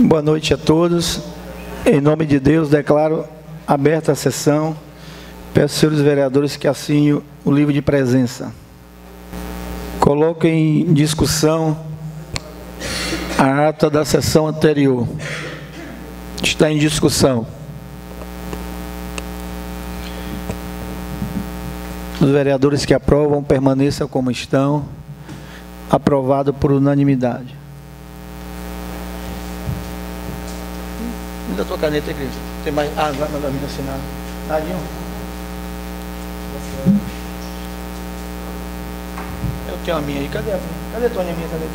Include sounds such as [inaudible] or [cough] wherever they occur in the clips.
Boa noite a todos. Em nome de Deus, declaro aberta a sessão. Peço aos senhores vereadores que assinem o livro de presença. Coloco em discussão a ata da sessão anterior. Está em discussão. Os vereadores que aprovam permaneçam como estão. Aprovado por unanimidade. Da tua caneta, Cris. Tem mais. Ah, vai mandar minha assinar. Nadinho. Eu tenho a minha aí. Cadê a minha? Cadê a tua minha caneta?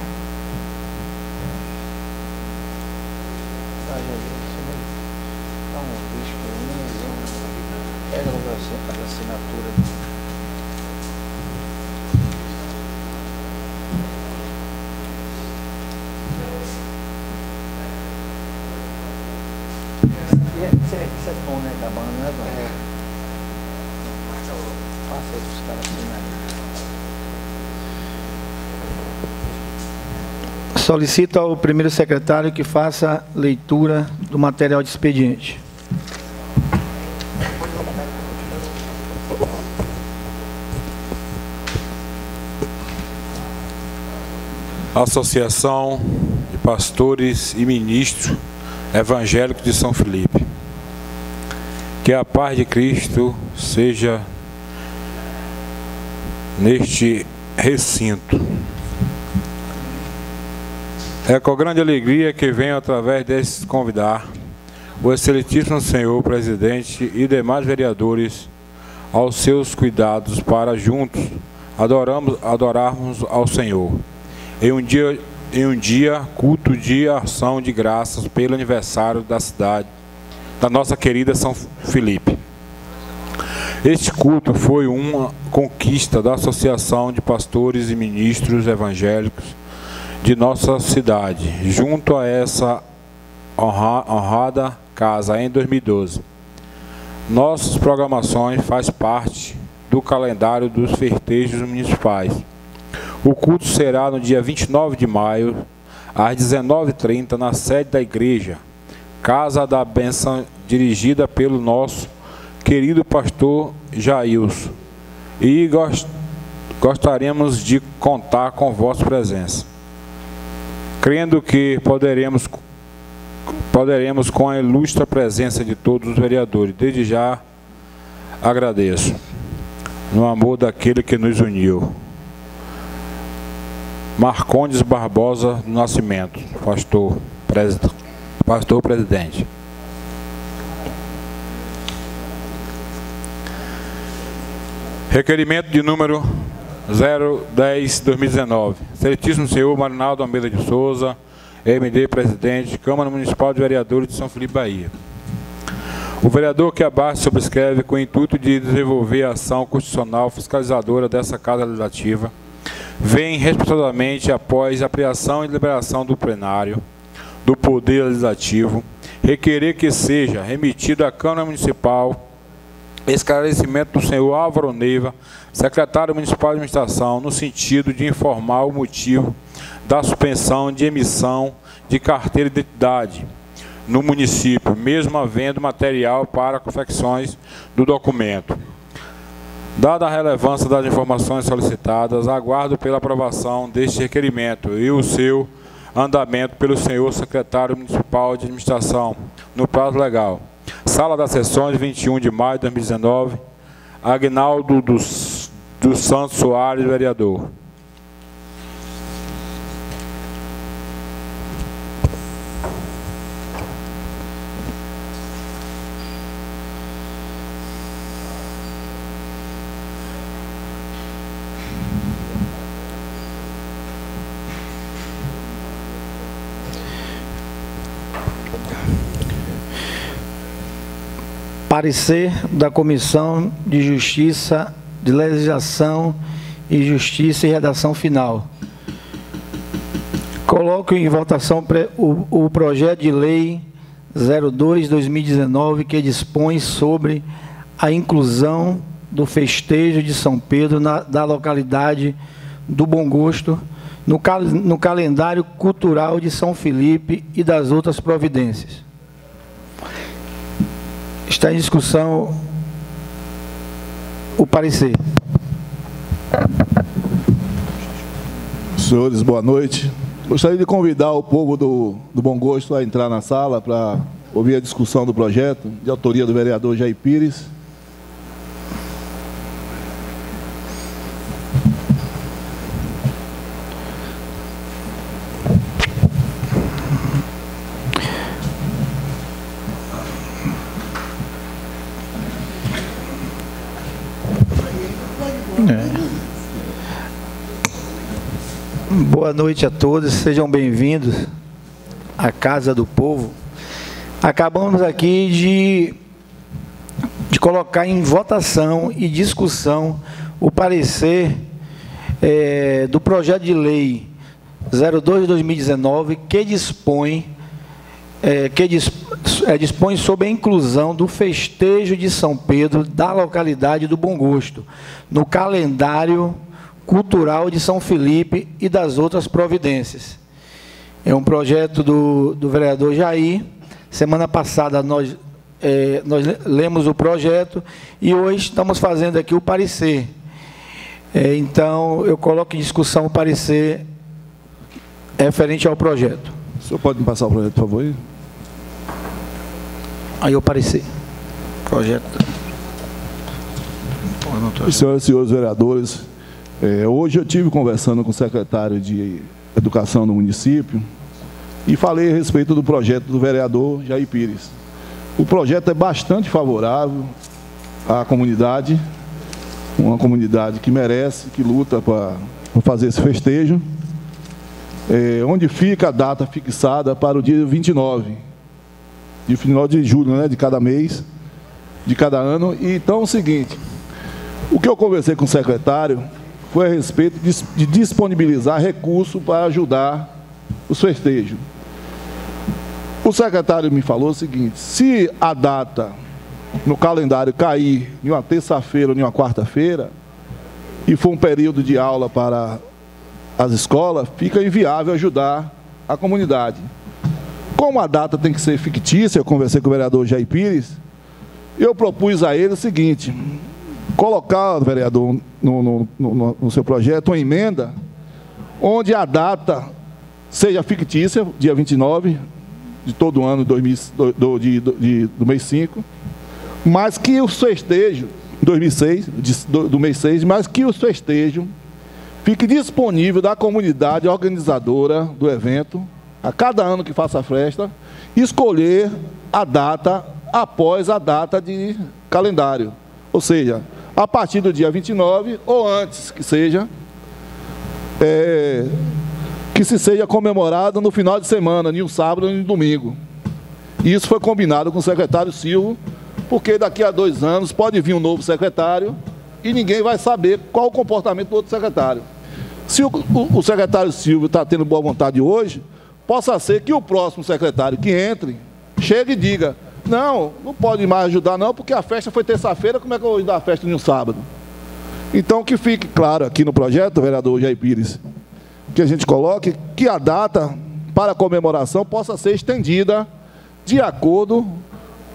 Ah, já vi. Dá um risco. Pega a assinatura. Isso é, isso é bom, né? Da banda, né? É. Passa aí os caras assinarem. Solicito ao primeiro secretário que faça leitura do material de expediente. Associação de Pastores e Ministros Evangélicos de São Felipe. Que a paz de Cristo seja neste recinto. É com grande alegria que venho através desses convidar o excelentíssimo senhor presidente e demais vereadores aos seus cuidados para juntos adoramos, adorarmos ao Senhor. Em um dia em um dia culto de ação de graças pelo aniversário da cidade, da nossa querida São Felipe. Este culto foi uma conquista da Associação de Pastores e Ministros Evangélicos de nossa cidade, junto a essa honrada casa em 2012. Nossas programações faz parte do calendário dos festejos municipais o culto será no dia 29 de maio, às 19h30, na sede da igreja, Casa da Benção, dirigida pelo nosso querido pastor Jailson. E gost gostaríamos de contar com vossa presença. Crendo que poderemos, poderemos com a ilustre presença de todos os vereadores. Desde já agradeço, no amor daquele que nos uniu. Marcondes Barbosa do Nascimento, pastor, presidente. Pastor presidente. Requerimento de número 010-2019. Excelentíssimo senhor Marinaldo Almeida de Souza, MD presidente, Câmara Municipal de Vereadores de São Felipe, Bahia. O vereador que abaixo subscreve com o intuito de desenvolver a ação constitucional fiscalizadora dessa Casa Legislativa vem respeitosamente após a criação e liberação do plenário do Poder Legislativo, requerer que seja remetido à Câmara Municipal esclarecimento do senhor Álvaro Neiva, secretário municipal de administração, no sentido de informar o motivo da suspensão de emissão de carteira de identidade no município, mesmo havendo material para confecções do documento. Dada a relevância das informações solicitadas, aguardo pela aprovação deste requerimento e o seu andamento pelo senhor secretário municipal de administração, no prazo legal. Sala das sessões, 21 de maio de 2019, Agnaldo dos, dos Santos Soares, vereador. Parecer da Comissão de Justiça, de Legislação e Justiça e Redação Final. Coloco em votação o, projeto de lei 02-2019 que dispõe sobre a inclusão do festejo de São Pedro na, da localidade do Bom Gosto no, cal no calendário cultural de São Felipe e das outras providências. Está em discussão o parecer. Senhores, boa noite. Gostaria de convidar o povo do, do Bom Gosto a entrar na sala para ouvir a discussão do projeto, de autoria do vereador Jair Pires. Boa noite a todos, sejam bem-vindos à Casa do Povo. Acabamos aqui de, de colocar em votação e discussão o parecer é, do projeto de lei 02 de 2019 que dispõe é, que é, dispõe sobre a inclusão do festejo de São Pedro da localidade do Bom Gosto no calendário cultural de São Felipe e das outras providências. É um projeto do, do vereador Jair. Semana passada nós, é, nós lemos o projeto e hoje estamos fazendo aqui o parecer. É, então, eu coloco em discussão o parecer referente ao projeto. O senhor pode me passar o projeto, por favor? Aí o parecer. Projeto. Senhoras e senhores vereadores, é, hoje eu tive conversando com o secretário de Educação do município e falei a respeito do projeto do vereador Jair Pires. O projeto é bastante favorável à comunidade, uma comunidade que merece, que luta para fazer esse festejo, é, onde fica a data fixada para o dia 29, de final de julho, né, de cada mês, de cada ano. E então é o seguinte, o que eu conversei com o secretário foi a respeito de, disponibilizar recurso para ajudar os festejos. O secretário me falou o seguinte: se a data no calendário cair em uma terça-feira ou em uma quarta-feira, e for um período de aula para as escolas, fica inviável ajudar a comunidade. Como a data tem que ser fictícia, eu conversei com o vereador Jair Pires, eu propus a ele o seguinte: colocar, vereador, no, no, no, no seu projeto, uma emenda onde a data seja fictícia, dia 29 de todo ano do, do, de, de, do mês 5, mas que o festejo, 2006, do, do mês 6, mas que o festejo fique disponível da comunidade organizadora do evento, a cada ano que faça a festa, escolher a data após a data de calendário. Ou seja, a partir do dia 29, ou antes que seja, é, que se seja comemorado no final de semana, nem um sábado, nem um domingo. Isso foi combinado com o secretário Silvio, porque daqui a dois anos pode vir um novo secretário e ninguém vai saber qual o comportamento do outro secretário. Se o, o, o secretário Silvio está tendo boa vontade hoje, possa ser que o próximo secretário que entre chegue e diga: não, não pode mais ajudar não, porque a festa foi terça-feira, como é que eu vou ajudar a festa no sábado? Então, que fique claro aqui no projeto, vereador Jair Pires, que a gente coloque que a data para a comemoração possa ser estendida de acordo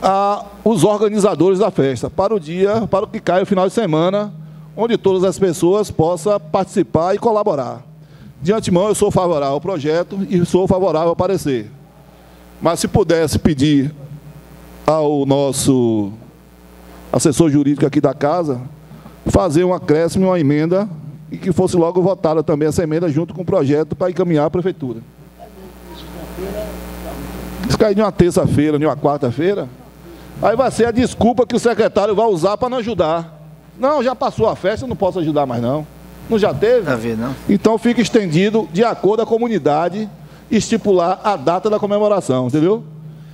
a os organizadores da festa, para o dia, para o que cai o final de semana, onde todas as pessoas possam participar e colaborar. De antemão, eu sou favorável ao projeto e sou favorável ao parecer. Mas se pudesse pedir ao nosso assessor jurídico aqui da casa fazer um acréscimo, uma emenda e que fosse logo votada também essa emenda junto com o projeto para encaminhar à prefeitura. Se cair de uma terça-feira, de uma quarta-feira, aí vai ser a desculpa que o secretário vai usar para não ajudar. Não, já passou a festa, não posso ajudar mais não. Não já teve? Ver, não. Então fica estendido de acordo com a comunidade estipular a data da comemoração, entendeu?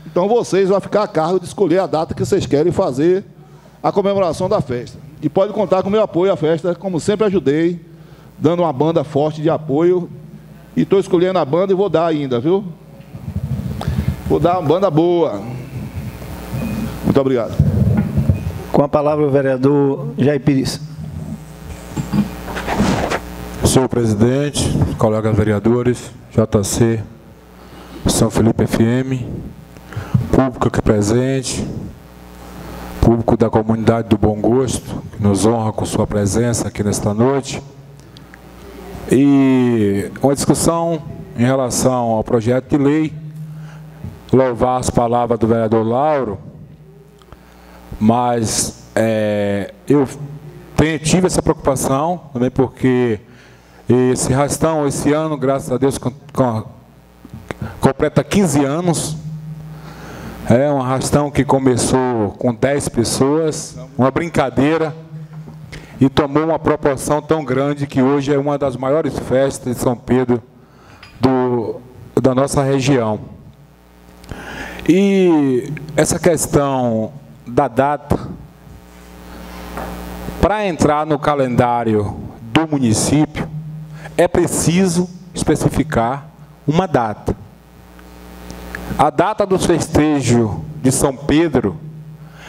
Então vocês vão ficar a cargo de escolher a data que vocês querem fazer a comemoração da festa. E pode contar com o meu apoio à festa, como sempre ajudei, dando uma banda forte de apoio. E estou escolhendo a banda e vou dar ainda, viu? Vou dar uma banda boa. Muito obrigado. Com a palavra o vereador Jair Pires. Senhor presidente, colegas vereadores, JC, São Felipe FM, público aqui presente, público da comunidade do Bom Gosto, que nos honra com sua presença aqui nesta noite. E uma discussão em relação ao projeto de lei, louvar as palavras do vereador Lauro, mas é, eu tenho, tive essa preocupação também porque esse rastão, esse ano, graças a Deus, com, com, completa 15 anos. É um arrastão que começou com 10 pessoas, uma brincadeira, e tomou uma proporção tão grande que hoje é uma das maiores festas de São Pedro do, da nossa região. E essa questão da data, para entrar no calendário do município, é preciso especificar uma data. A data do festejo de São Pedro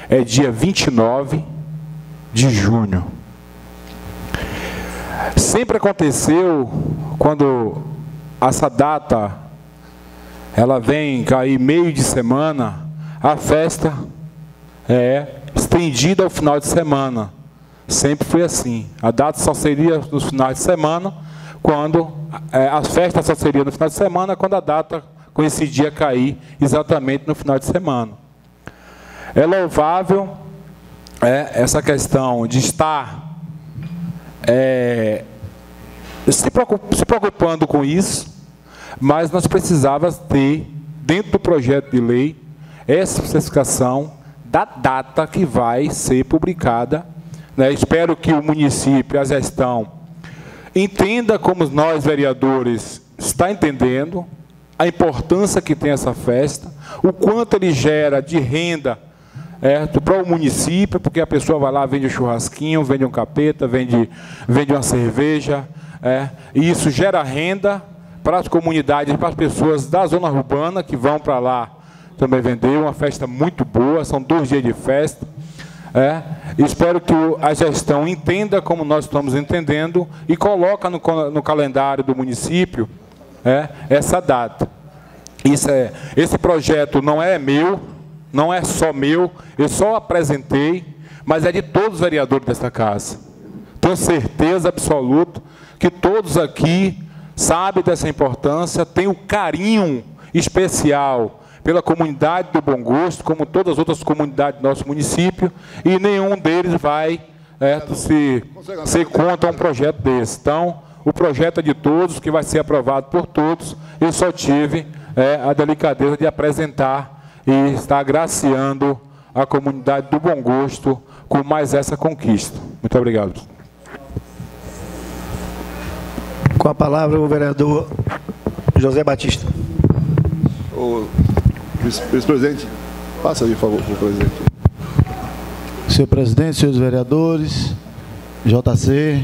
é dia 29 de junho. Sempre aconteceu quando essa data ela vem cair meio de semana, a festa é estendida ao final de semana. Sempre foi assim. A data só seria nos finais de semana, quando é, a festa só seria no final de semana, quando a data coincidia cair exatamente no final de semana. É louvável é, essa questão de estar é, se, preocupando com isso, mas nós precisávamos ter, dentro do projeto de lei, essa especificação da data que vai ser publicada. Né? Espero que o município, a gestão, entenda como nós, vereadores, está entendendo, a importância que tem essa festa, o quanto ele gera de renda é, para o município, porque a pessoa vai lá, vende um churrasquinho, vende um capeta, vende, vende uma cerveja, é, e isso gera renda para as comunidades, para as pessoas da zona urbana que vão para lá também vender, uma festa muito boa, são dois dias de festa. É, espero que a gestão entenda como nós estamos entendendo e coloca no, no calendário do município é, essa data. Isso é, esse projeto não é meu, não é só meu, eu só apresentei, mas é de todos os vereadores desta casa. Tenho certeza absoluta que todos aqui sabem dessa importância, têm o um carinho especial pela comunidade do Bom Gosto, como todas as outras comunidades do nosso município, e nenhum deles vai é, se, ser contra um projeto desse. Então, o projeto é de todos, que vai ser aprovado por todos. Eu só tive é, a delicadeza de apresentar e estar agraciando a comunidade do Bom Gosto com mais essa conquista. Muito obrigado. Com a palavra o vereador José Batista. O vice-presidente, passa aí, por favor, para o presidente. Senhor presidente, senhores vereadores, JC,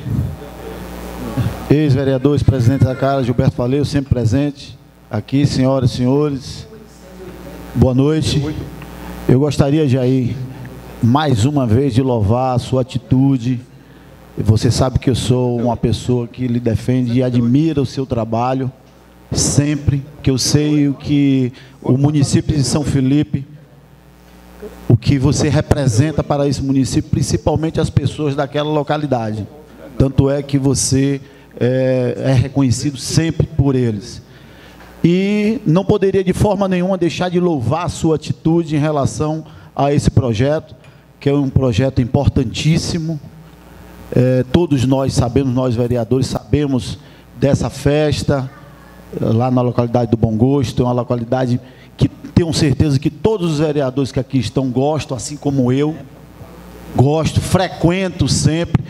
ex-vereadores, presidente da Casa, Gilberto Valeu, sempre presente aqui, senhoras e senhores, boa noite. Eu gostaria, Jair, mais uma vez de louvar a sua atitude. Você sabe que eu sou uma pessoa que lhe defende e admira o seu trabalho, sempre, que eu sei o que o município de São Felipe, o que você representa para esse município, principalmente as pessoas daquela localidade. Tanto é que você é, é reconhecido sempre por eles. E não poderia de forma nenhuma deixar de louvar a sua atitude em relação a esse projeto, que é um projeto importantíssimo. É, todos nós sabemos, nós vereadores sabemos dessa festa, é, lá na localidade do Bom Gosto, é uma localidade que tenho certeza que todos os vereadores que aqui estão gostam, assim como eu, gosto, frequento sempre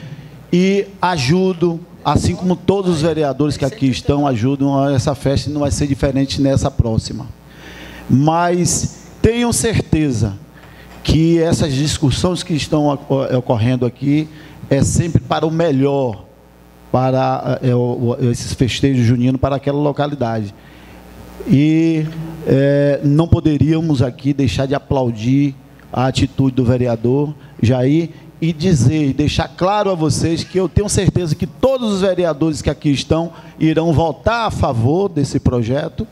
e ajudo assim como todos os vereadores que aqui estão ajudam a essa festa, não vai ser diferente nessa próxima. Mas tenham certeza que essas discussões que estão ocorrendo aqui é sempre para o melhor, para é, esses festejos juninos para aquela localidade. E é, não poderíamos aqui deixar de aplaudir a atitude do vereador Jair e dizer, deixar claro a vocês que eu tenho certeza que todos os vereadores que aqui estão irão votar a favor desse projeto,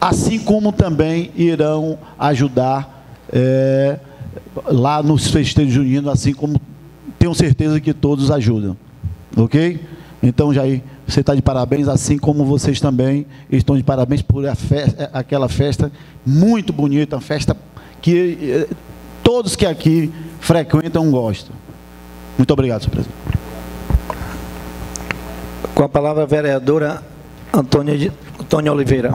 assim como também irão ajudar é, lá nos festejos juninos, assim como tenho certeza que todos ajudam. Ok? Então, Jair, você está de parabéns, assim como vocês também estão de parabéns por festa, aquela festa muito bonita, uma festa que eh, todos que aqui frequentam gostam. Muito obrigado, senhor presidente. Com a palavra a vereadora Antônia, Antônia Oliveira.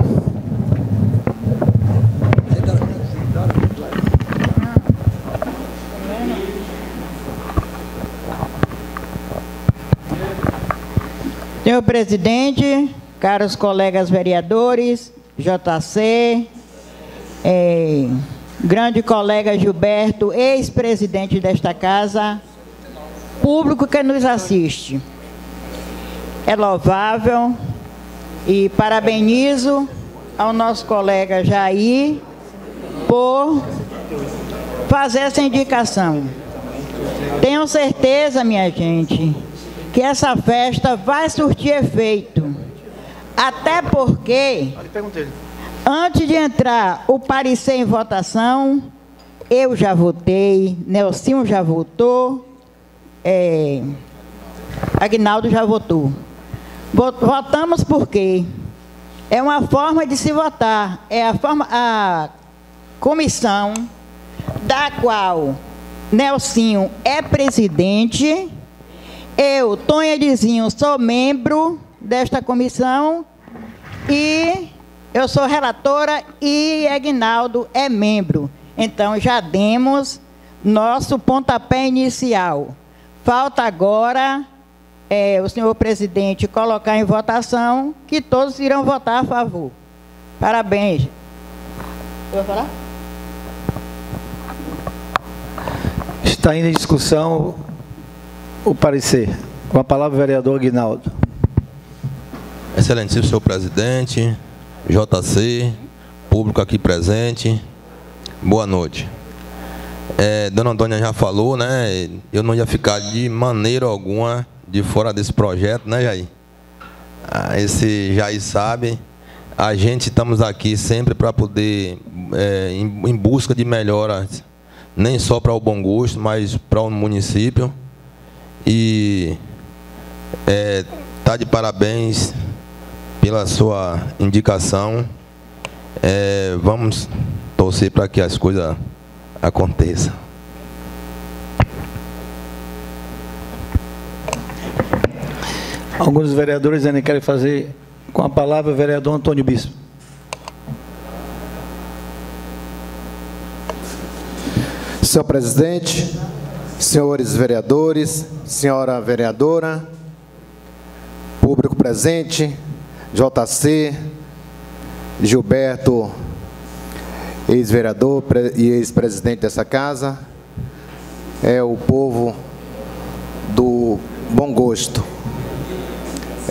Senhor presidente, caros colegas vereadores, JC, é, grande colega Gilberto, ex-presidente desta casa, público que nos assiste. É louvável e parabenizo ao nosso colega Jair por fazer essa indicação. Tenho certeza, minha gente, que essa festa vai surtir efeito. Até porque, antes de entrar o parecer em votação, eu já votei, Nelsinho já votou, é, Agnaldo já votou. Votamos porque é uma forma de se votar, é a, forma, a comissão da qual Nelsinho é presidente eu, Tonha Dizinho, sou membro desta comissão e eu sou relatora e Agnaldo é membro. Então já demos nosso pontapé inicial. Falta agora é, o senhor presidente colocar em votação que todos irão votar a favor. Parabéns. Vou falar? Está ainda em discussão o parecer. Com a palavra, o vereador Aguinaldo. Excelentíssimo senhor presidente, JC, público aqui presente, boa noite. É, Dona Antônia já falou, né? Eu não ia ficar de maneira alguma de fora desse projeto, né, Jair? Ah, esse Jair sabe. A gente estamos aqui sempre para poder, é, em, em busca de melhoras, nem só para o bom gosto, mas para o município. E é, tá de parabéns pela sua indicação. É, vamos torcer para que as coisas aconteçam. Alguns vereadores ainda querem fazer com a palavra o vereador Antônio Bispo. Senhor presidente, senhores vereadores, senhora vereadora, público presente, JC, Gilberto, ex-vereador e ex-presidente dessa casa, é o povo do bom gosto.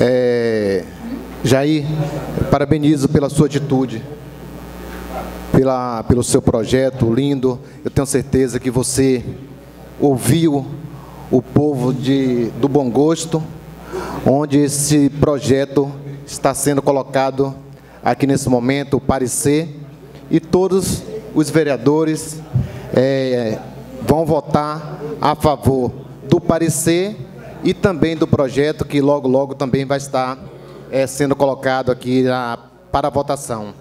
É, Jair, parabenizo pela sua atitude, pela, pelo seu projeto lindo. Eu tenho certeza que você ouviu o povo de, do bom gosto, onde esse projeto está sendo colocado aqui nesse momento, o parecer, e todos os vereadores é, vão votar a favor do parecer e também do projeto que logo, logo também vai estar é, sendo colocado aqui na, para votação.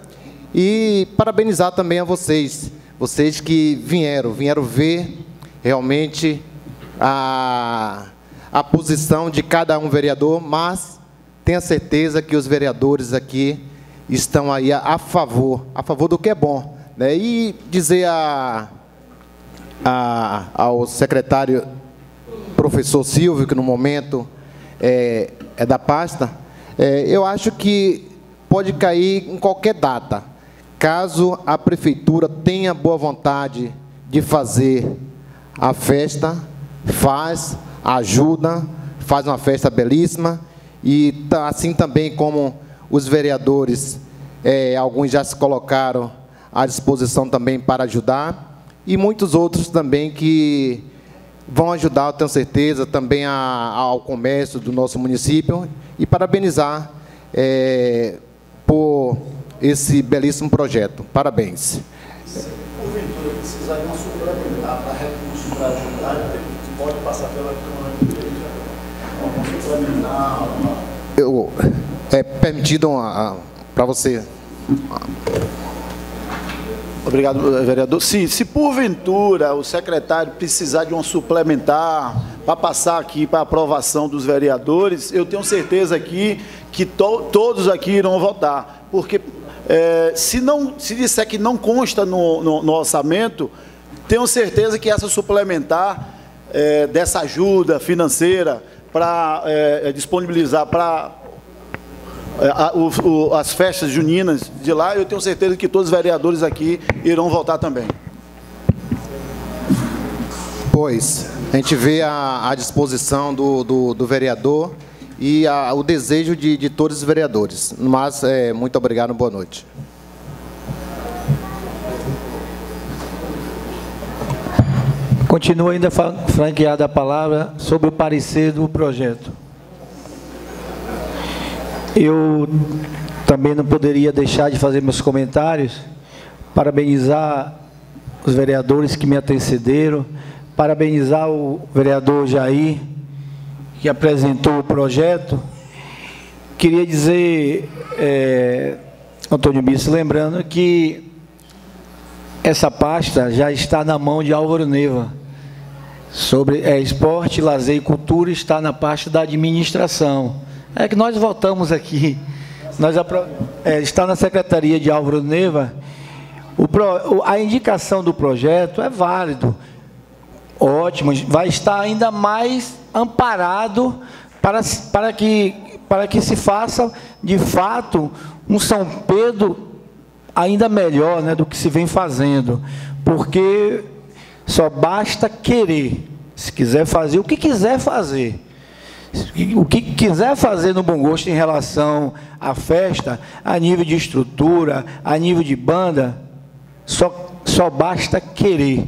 E parabenizar também a vocês, vocês que vieram, vieram ver realmente a, a posição de cada um vereador, mas tenha certeza que os vereadores aqui estão aí a, favor, a favor do que é bom. Né? E dizer a, a, ao secretário professor Silvio, que no momento é, é da pasta, é, eu acho que pode cair em qualquer data. Caso a prefeitura tenha boa vontade de fazer a festa, faz, ajuda, faz uma festa belíssima e assim também como os vereadores, é, alguns já se colocaram à disposição também para ajudar e muitos outros também que vão ajudar, tenho certeza, também a, ao comércio do nosso município e parabenizar é, por esse belíssimo projeto. Parabéns. Se porventura para recurso para ajudar, pode passar pela Câmara de Direito. Suplementar. Eu, é permitido para você. Obrigado, vereador. Sim, se porventura o secretário precisar de uma suplementar para passar aqui para aprovação dos vereadores, eu tenho certeza aqui que to, todos aqui irão votar, porque é, se não se disser que não consta no, no, no orçamento, tenho certeza que essa suplementar é, dessa ajuda financeira para é, disponibilizar para é, as festas juninas de lá, eu tenho certeza que todos os vereadores aqui irão votar também. Pois, a gente vê a, a disposição do, do, do, vereador e a, o desejo de, de todos os vereadores. Mas, é, muito obrigado, boa noite. Continua ainda franqueada a palavra sobre o parecer do projeto. Eu também não poderia deixar de fazer meus comentários, parabenizar os vereadores que me antecederam, parabenizar o vereador Jair, que apresentou o projeto. Queria dizer, é, Antônio Bisso, lembrando que essa pasta já está na mão de Álvaro Neva. Sobre é, esporte, lazer e cultura está na pasta da administração. É que nós votamos aqui. Nós é, está na secretaria de Álvaro Neva. O pro, a indicação do projeto é válido, ótimo, vai estar ainda mais amparado para, para, que, para que se faça, de fato, um São Pedro ainda melhor né, do que se vem fazendo. Porque só basta querer. Se quiser fazer o que quiser fazer o que quiser fazer no bom gosto em relação à festa, a nível de estrutura, a nível de banda, só, só basta querer.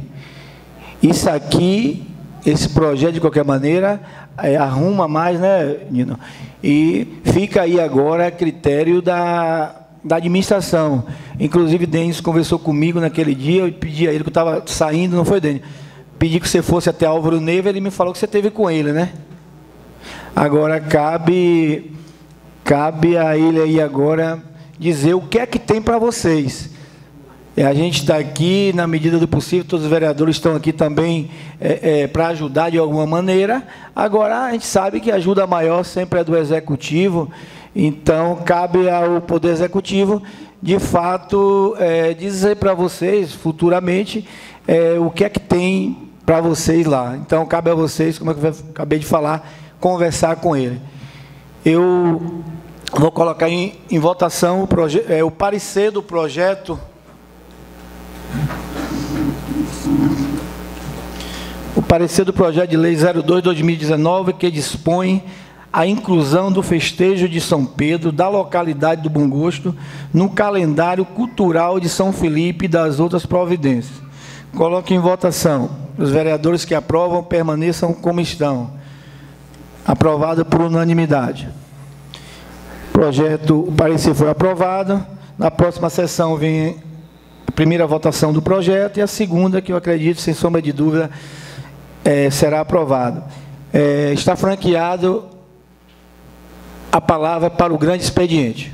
Isso aqui, esse projeto, de qualquer maneira, é, arruma mais, né, Nino? E fica aí agora a critério da, da administração. Inclusive, Denis conversou comigo naquele dia, eu pedi a ele que eu estava saindo, não foi, Denis? Pedi que você fosse até Álvaro Neiva, ele me falou que você teve com ele, né? Agora cabe cabe a ele aí agora dizer o que é que tem para vocês. É, a gente está aqui, na medida do possível, todos os vereadores estão aqui também é, é, para ajudar de alguma maneira. Agora, a gente sabe que a ajuda maior sempre é do Executivo, então cabe ao Poder Executivo, de fato, é, dizer para vocês, futuramente, é, o que é que tem para vocês lá. Então, cabe a vocês, como eu acabei de falar, conversar com ele. Eu vou colocar em, em votação o, é, o parecer do projeto. O parecer do projeto de lei 02-2019, que dispõe a inclusão do festejo de São Pedro, da localidade do Bom Gosto, no calendário cultural de São Felipe e das outras providências. Coloque em votação. Os vereadores que aprovam permaneçam como estão. Aprovado por unanimidade. O projeto, o parecer foi aprovado. Na próxima sessão vem a primeira votação do projeto e a segunda, que eu acredito, sem sombra de dúvida, é, será aprovado. É, está franqueado a palavra para o grande expediente.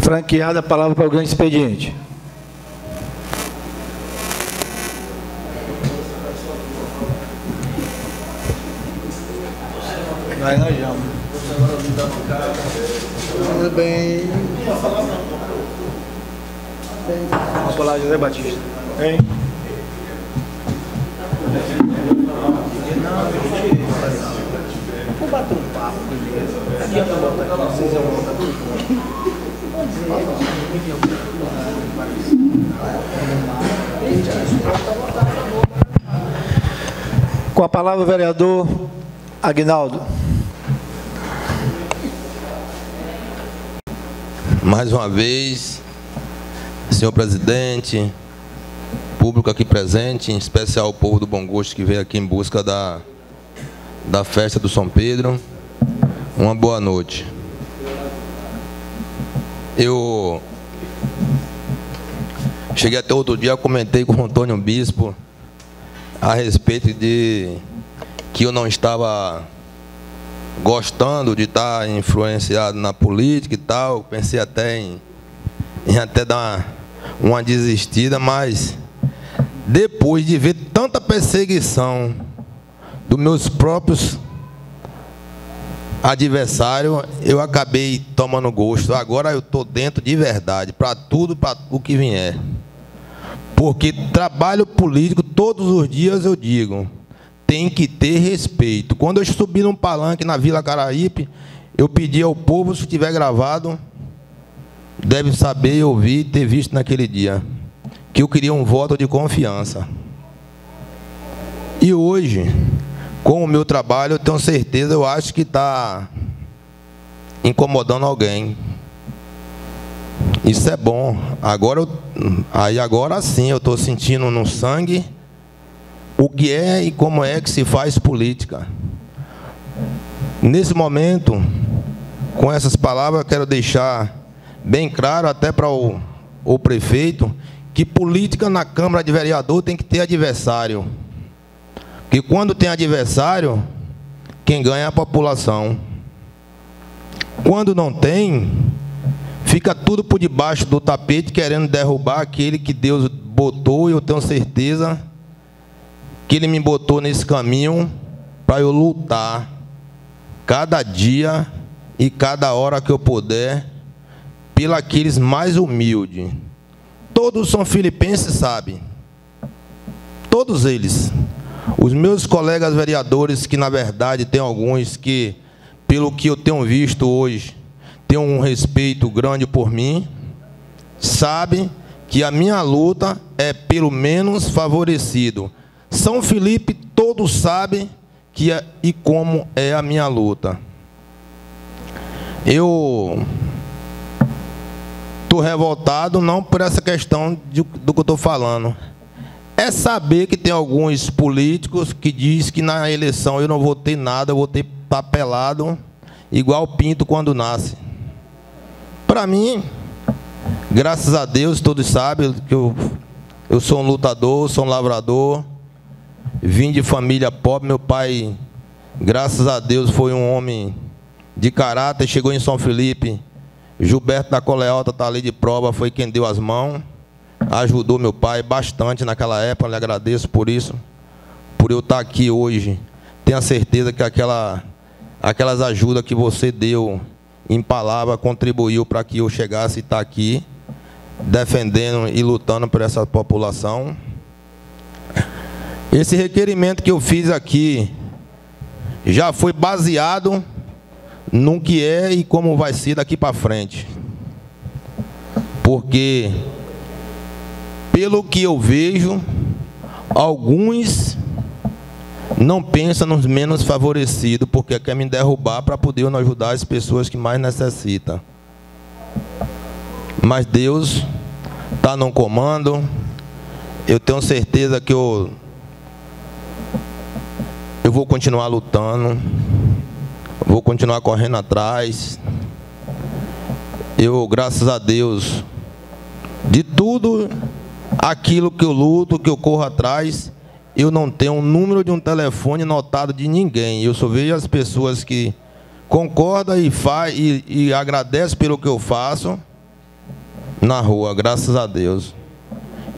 Franqueada a palavra para o grande expediente. Vai, nós vamos. Tudo bem. Vamos falar José Batista. Hein? Vou bater um papo botar aqui, vocês vão botar tudo. Com a palavra o vereador Agnaldo. Mais uma vez, senhor presidente, público aqui presente, em especial o povo do Bom Gosto que veio aqui em busca da, da festa do São Pedro, uma boa noite. Eu cheguei até outro dia, comentei com o Antônio Bispo a respeito de que eu não estava gostando de estar influenciado na política e tal. Pensei até em, em até dar uma, uma desistida, mas depois de ver tanta perseguição dos meus próprios adversários, eu acabei tomando gosto. Agora eu estou dentro de verdade, para tudo, para o que vier. Porque trabalho político, todos os dias eu digo, tem que ter respeito. Quando eu subi num palanque na Vila Caraípe, eu pedi ao povo, se tiver gravado, deve saber, ouvir e ter visto naquele dia, que eu queria um voto de confiança. E hoje, com o meu trabalho, eu tenho certeza, eu acho que está incomodando alguém. Isso é bom. Agora, aí agora sim, eu estou sentindo no sangue o que é e como é que se faz política. Nesse momento, com essas palavras, eu quero deixar bem claro até para o, o prefeito que política na Câmara de Vereador tem que ter adversário. Que quando tem adversário, quem ganha é a população. Quando não tem, fica tudo por debaixo do tapete querendo derrubar aquele que Deus botou, e eu tenho certeza que Ele me botou nesse caminho para eu lutar cada dia e cada hora que eu puder aqueles mais humildes. Todos são filipenses, sabe? Todos eles. Os meus colegas vereadores, que na verdade tem alguns que, pelo que eu tenho visto hoje, têm um respeito grande por mim, sabem que a minha luta é pelo menos favorecido são Felipe, todos sabem que é, e como é a minha luta. Eu estou revoltado não por essa questão de, do que eu estou falando. É saber que tem alguns políticos que diz que na eleição eu não vou ter nada, eu vou ter papelado igual pinto quando nasce. Para mim, graças a Deus, todos sabem que eu, eu sou um lutador, sou um lavrador Vim de família pobre, meu pai, graças a Deus, foi um homem de caráter, chegou em São Felipe. Gilberto da Coleota está ali de prova, foi quem deu as mãos, ajudou meu pai bastante naquela época, lhe agradeço por isso, por eu estar aqui hoje. Tenho a certeza que aquela, aquelas ajudas que você deu em palavra contribuiu para que eu chegasse e estar aqui defendendo e lutando por essa população. Esse requerimento que eu fiz aqui já foi baseado no que é e como vai ser daqui para frente. Porque, pelo que eu vejo, alguns não pensam nos menos favorecidos, porque quer me derrubar para poder não ajudar as pessoas que mais necessitam. Mas Deus está no comando. Eu tenho certeza que eu eu vou continuar lutando, vou continuar correndo atrás. Eu, graças a Deus, de tudo aquilo que eu luto, que eu corro atrás, eu não tenho um número de um telefone notado de ninguém. Eu só vejo as pessoas que concordam e, faz, e, e agradecem pelo que eu faço na rua, graças a Deus.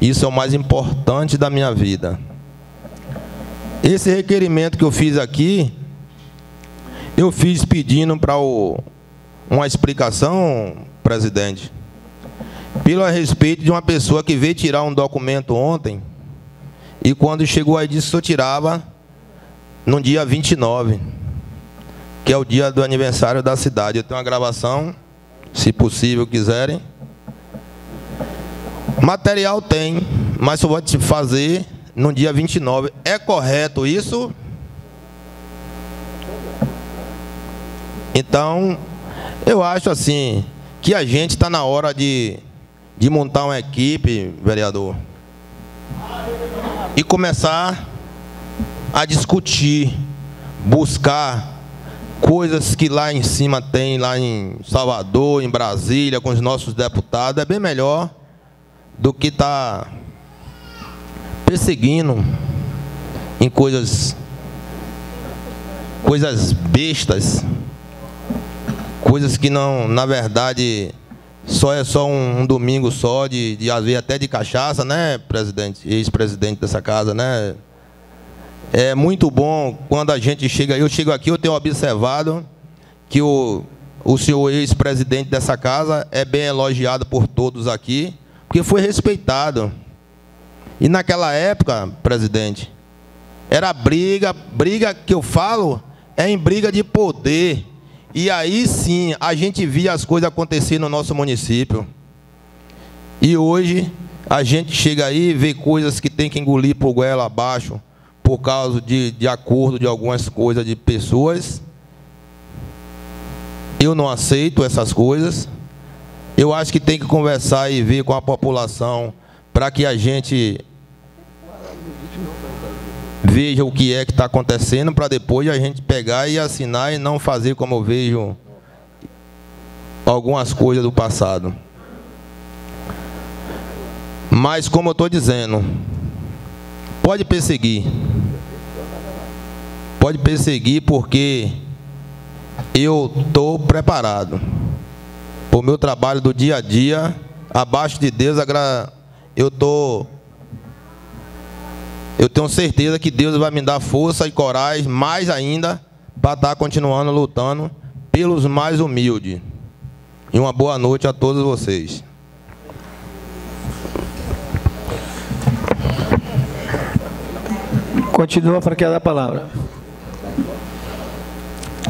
Isso é o mais importante da minha vida. Esse requerimento que eu fiz aqui, eu fiz pedindo para uma explicação, presidente, pelo respeito de uma pessoa que veio tirar um documento ontem e quando chegou aí disse que eu tirava no dia 29, que é o dia do aniversário da cidade. Eu tenho uma gravação se possível quiserem. Material tem, mas só vou te fazer no dia 29. É correto isso? Então, eu acho assim, que a gente está na hora de, de montar uma equipe, vereador, e começar a discutir, buscar coisas que lá em cima tem, lá em Salvador, em Brasília, com os nossos deputados, é bem melhor do que estar tá perseguindo em coisas coisas bestas, coisas que não, na verdade, só é só um, um domingo só de, de até de cachaça, né, presidente, ex-presidente dessa casa, né? É muito bom quando a gente chega, eu chego aqui, eu tenho observado que o, o senhor ex-presidente dessa casa é bem elogiado por todos aqui, porque foi respeitado. E naquela época, presidente, era briga, briga que eu falo é em briga de poder. E aí sim a gente via as coisas acontecer no nosso município. E hoje a gente chega aí e vê coisas que tem que engolir por goela abaixo por causa de, de acordo de algumas coisas de pessoas. Eu não aceito essas coisas. Eu acho que tem que conversar e ver com a população para que a gente veja o que é que está acontecendo, para depois a gente pegar e assinar e não fazer como eu vejo algumas coisas do passado. Mas, como eu estou dizendo, pode perseguir. Pode perseguir porque eu estou preparado. O meu trabalho do dia a dia, abaixo de Deus, eu estou. Eu tenho certeza que Deus vai me dar força e coragem, mais ainda, para estar tá continuando lutando pelos mais humildes. E uma boa noite a todos vocês. Continua a franquear a palavra.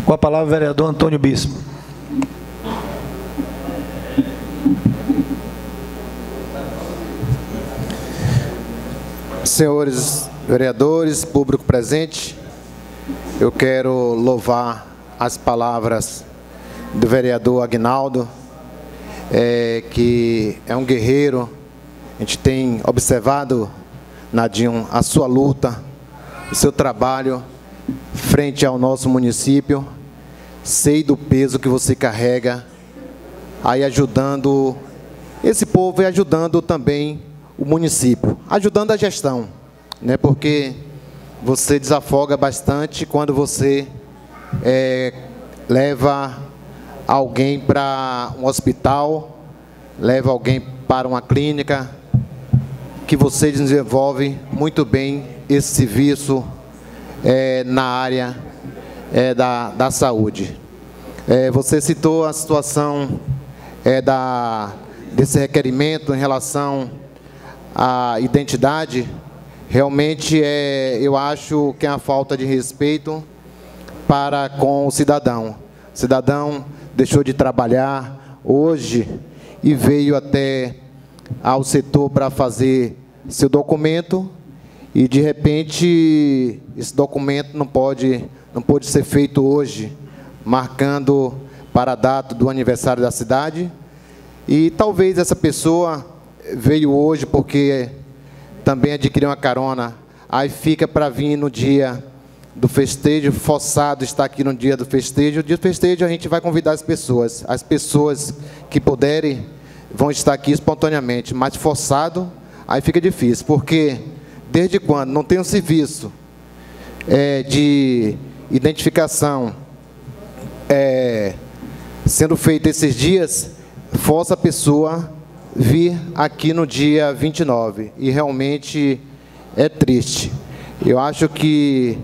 Com a palavra, o vereador Antônio Bispo. Senhores vereadores, público presente, eu quero louvar as palavras do vereador Agnaldo, é, que é um guerreiro. A gente tem observado, Nadinho, a sua luta, o seu trabalho frente ao nosso município. Sei do peso que você carrega aí ajudando esse povo e ajudando também o município, ajudando a gestão, né? Porque você desafoga bastante quando você é, leva alguém para um hospital, leva alguém para uma clínica, que você desenvolve muito bem esse serviço é, na área é, da, da saúde. É, você citou a situação é, da, desse requerimento em relação à identidade. Realmente, é, eu acho que é uma falta de respeito para com o cidadão. O cidadão deixou de trabalhar hoje e veio até ao setor para fazer seu documento e de repente esse documento não pode não pode ser feito hoje, marcando para a data do aniversário da cidade. E talvez essa pessoa veio hoje porque também adquiriu uma carona, aí fica para vir no dia do festejo, forçado está aqui no dia do festejo. No dia do festejo a gente vai convidar as pessoas, as pessoas que puderem vão estar aqui espontaneamente, mas forçado aí fica difícil, porque desde quando? Não tem um serviço é, de identificação é, sendo feito esses dias, força a pessoa vir aqui no dia 29. E realmente é triste. Eu acho que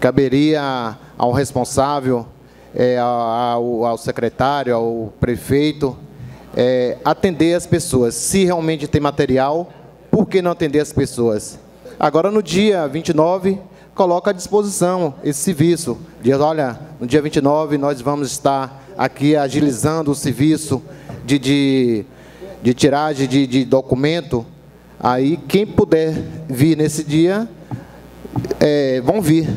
caberia ao responsável, é, ao, ao, secretário, ao prefeito, é, atender as pessoas. Se realmente tem material, por que não atender as pessoas? Agora, no dia 29, coloca à disposição esse serviço. Diz, olha, no dia 29 nós vamos estar aqui agilizando o serviço de, de, de tiragem de, de documento. Aí, quem puder vir nesse dia, é, vão vir.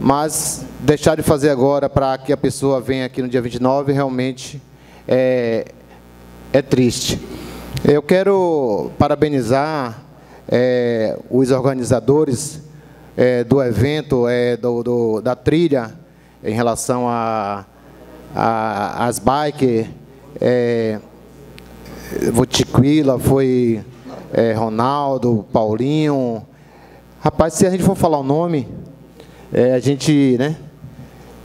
Mas deixar de fazer agora para que a pessoa venha aqui no dia 29, realmente é, é triste. Eu quero parabenizar é, os organizadores é, do evento, é, do, do, da trilha, em relação a, a as bikes, Votiquila, foi é, Ronaldo, Paulinho. Rapaz, se a gente for falar o nome, é, a gente, né?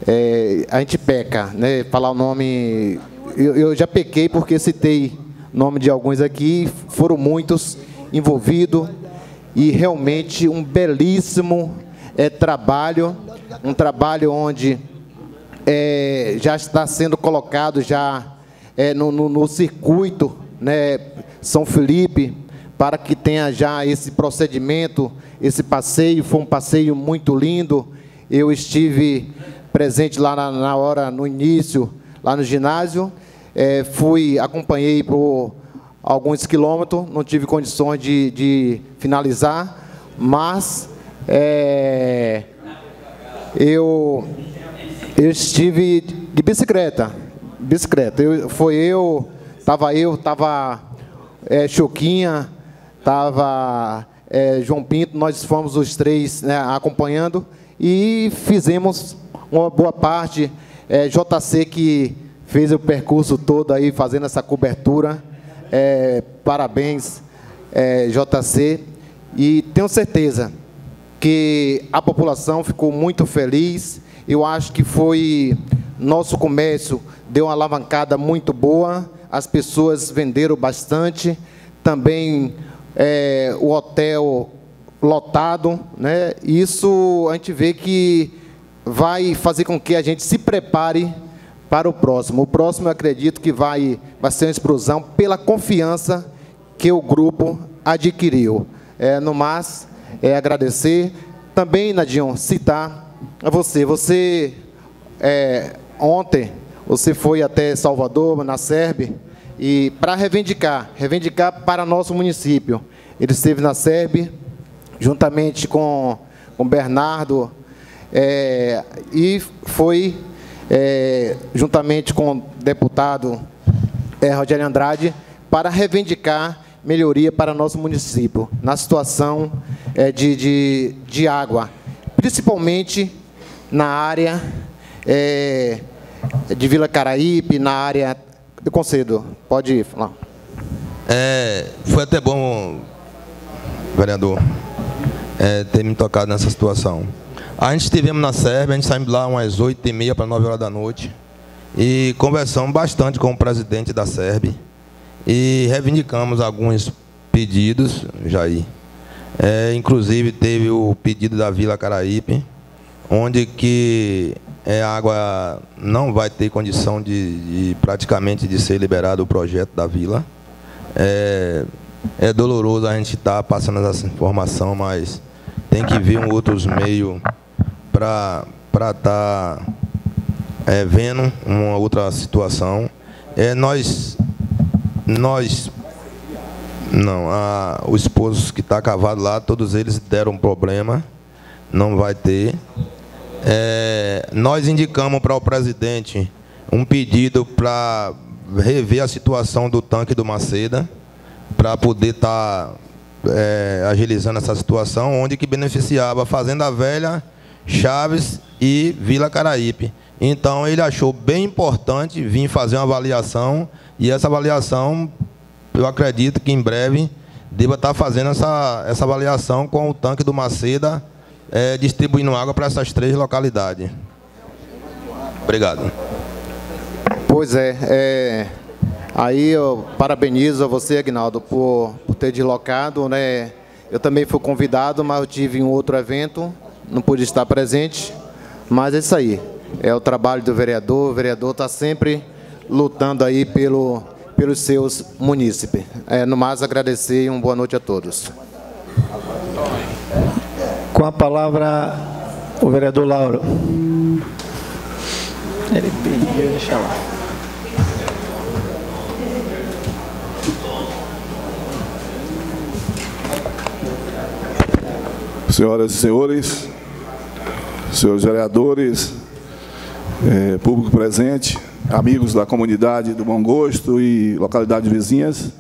É, a gente peca, né? Falar o nome. Eu, eu já pequei porque citei nome de alguns aqui, foram muitos envolvidos e realmente um belíssimo é, trabalho, um trabalho onde é, já está sendo colocado já é, no, no, no circuito, né? São Felipe, para que tenha já esse procedimento, esse passeio. Foi um passeio muito lindo. Eu estive presente lá na, na hora, no início, lá no ginásio. É, fui, acompanhei por alguns quilômetros, não tive condições de, de finalizar, mas é, eu, eu estive de bicicleta. Bicicleta. Eu, foi eu, estava eu, estava é, Choquinha, estava é, João Pinto, nós fomos os três né, acompanhando e fizemos uma boa parte. É, JC que fez o percurso todo aí, fazendo essa cobertura. É, parabéns, é, JC. E tenho certeza que a população ficou muito feliz. Eu acho que foi nosso comércio deu uma alavancada muito boa. As pessoas venderam bastante. Também é, o hotel lotado, né? Isso a gente vê que vai fazer com que a gente se prepare para o próximo. O próximo eu acredito que vai, vai ser uma explosão pela confiança que o grupo adquiriu. É, no mais, é agradecer. Também, Nadion, citar a você. Você, é, ontem, você foi até Salvador, na Sérvia, e para reivindicar, reivindicar para nosso município. Ele esteve na SERB, juntamente com o Bernardo, é, e foi, é, juntamente com o deputado é, Rogério Andrade, para reivindicar melhoria para nosso município, na situação é, de, de, de água, principalmente na área é, de Vila Caraípe, na área eu concedo, pode ir falar. É, foi até bom, vereador, é, ter me tocado nessa situação. A gente estivemos na Sérvia, a gente saímos lá umas 8 e meia para 9 horas da noite e conversamos bastante com o presidente da Sérvia e reivindicamos alguns pedidos, Jair. É, inclusive teve o pedido da Vila Caraípe, onde que é, a água não vai ter condição de, de, praticamente de ser liberado o projeto da vila. É, é doloroso a gente estar tá passando essa informação, mas tem que vir um outros meios para estar tá, é, vendo uma outra situação. É, nós, nós, não, a, os esposos que está cavado lá, todos eles deram problema, não vai ter. É, nós indicamos para o presidente um pedido para rever a situação do tanque do Maceda, para poder estar tá, é, agilizando essa situação, onde que beneficiava Fazenda Velha, Chaves e Vila Caraípe. Então ele achou bem importante vir fazer uma avaliação e essa avaliação, eu acredito que em breve deva estar tá fazendo essa, essa avaliação com o tanque do Maceda é, distribuindo água para essas três localidades. Obrigado. Pois é, é aí eu parabenizo você, Agnaldo, por, por ter deslocado, né? Eu também fui convidado, mas eu tive um outro evento, não pude estar presente, mas é isso aí. É o trabalho do vereador, o vereador está sempre lutando aí pelo, pelos seus munícipes. É, no mais, agradecer e uma boa noite a todos. Com a palavra, o vereador Lauro. Ele pediu, deixa lá. Senhoras e senhores, senhores vereadores, é, público presente, amigos da comunidade do Bom Gosto e localidades vizinhas,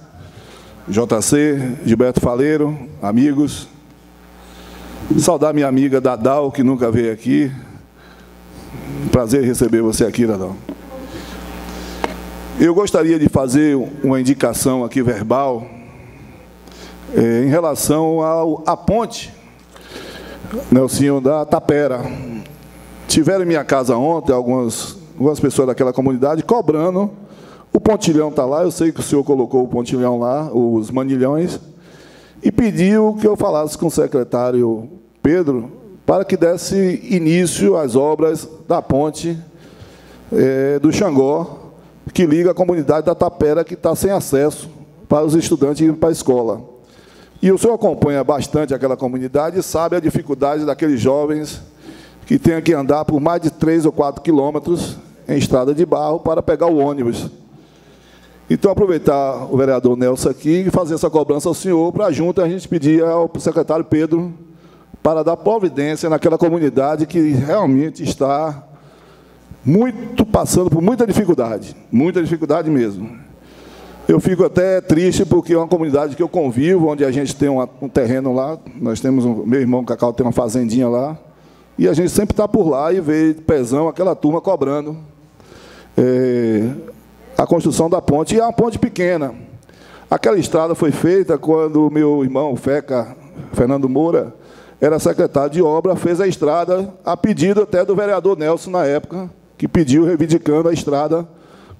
JC, Gilberto Faleiro, amigos, saudar minha amiga Dadal, que nunca veio aqui, prazer receber você aqui, Dadal. Eu gostaria de fazer uma indicação aqui verbal é, em relação ao, à ponte Nelsinho da Tapera. Tiveram em minha casa ontem algumas, algumas pessoas daquela comunidade cobrando. O pontilhão está lá, eu sei que o senhor colocou o pontilhão lá, os manilhões, e pediu que eu falasse com o secretário Pedro para que desse início às obras da ponte é, do Xangó, que liga a comunidade da Tapera, que está sem acesso para os estudantes irem para a escola. E o senhor acompanha bastante aquela comunidade e sabe a dificuldade daqueles jovens que têm que andar por mais de 3 ou 4 quilômetros em estrada de barro para pegar o ônibus. Então, aproveitar o vereador Nelson aqui e fazer essa cobrança ao senhor, para junto a gente pedir ao secretário Pedro para dar providência naquela comunidade que realmente está muito passando por muita dificuldade, muita dificuldade mesmo. Eu fico até triste porque é uma comunidade que eu convivo, onde a gente tem um, um terreno lá. Nós temos um, meu irmão Cacau tem uma fazendinha lá. E a gente sempre está por lá e vê pezão, aquela turma cobrando é, a construção da ponte. E é uma ponte pequena. Aquela estrada foi feita quando o meu irmão, Feca, Fernando Moura, era secretário de obra, fez a estrada a pedido até do vereador Nelson na época, que pediu reivindicando a estrada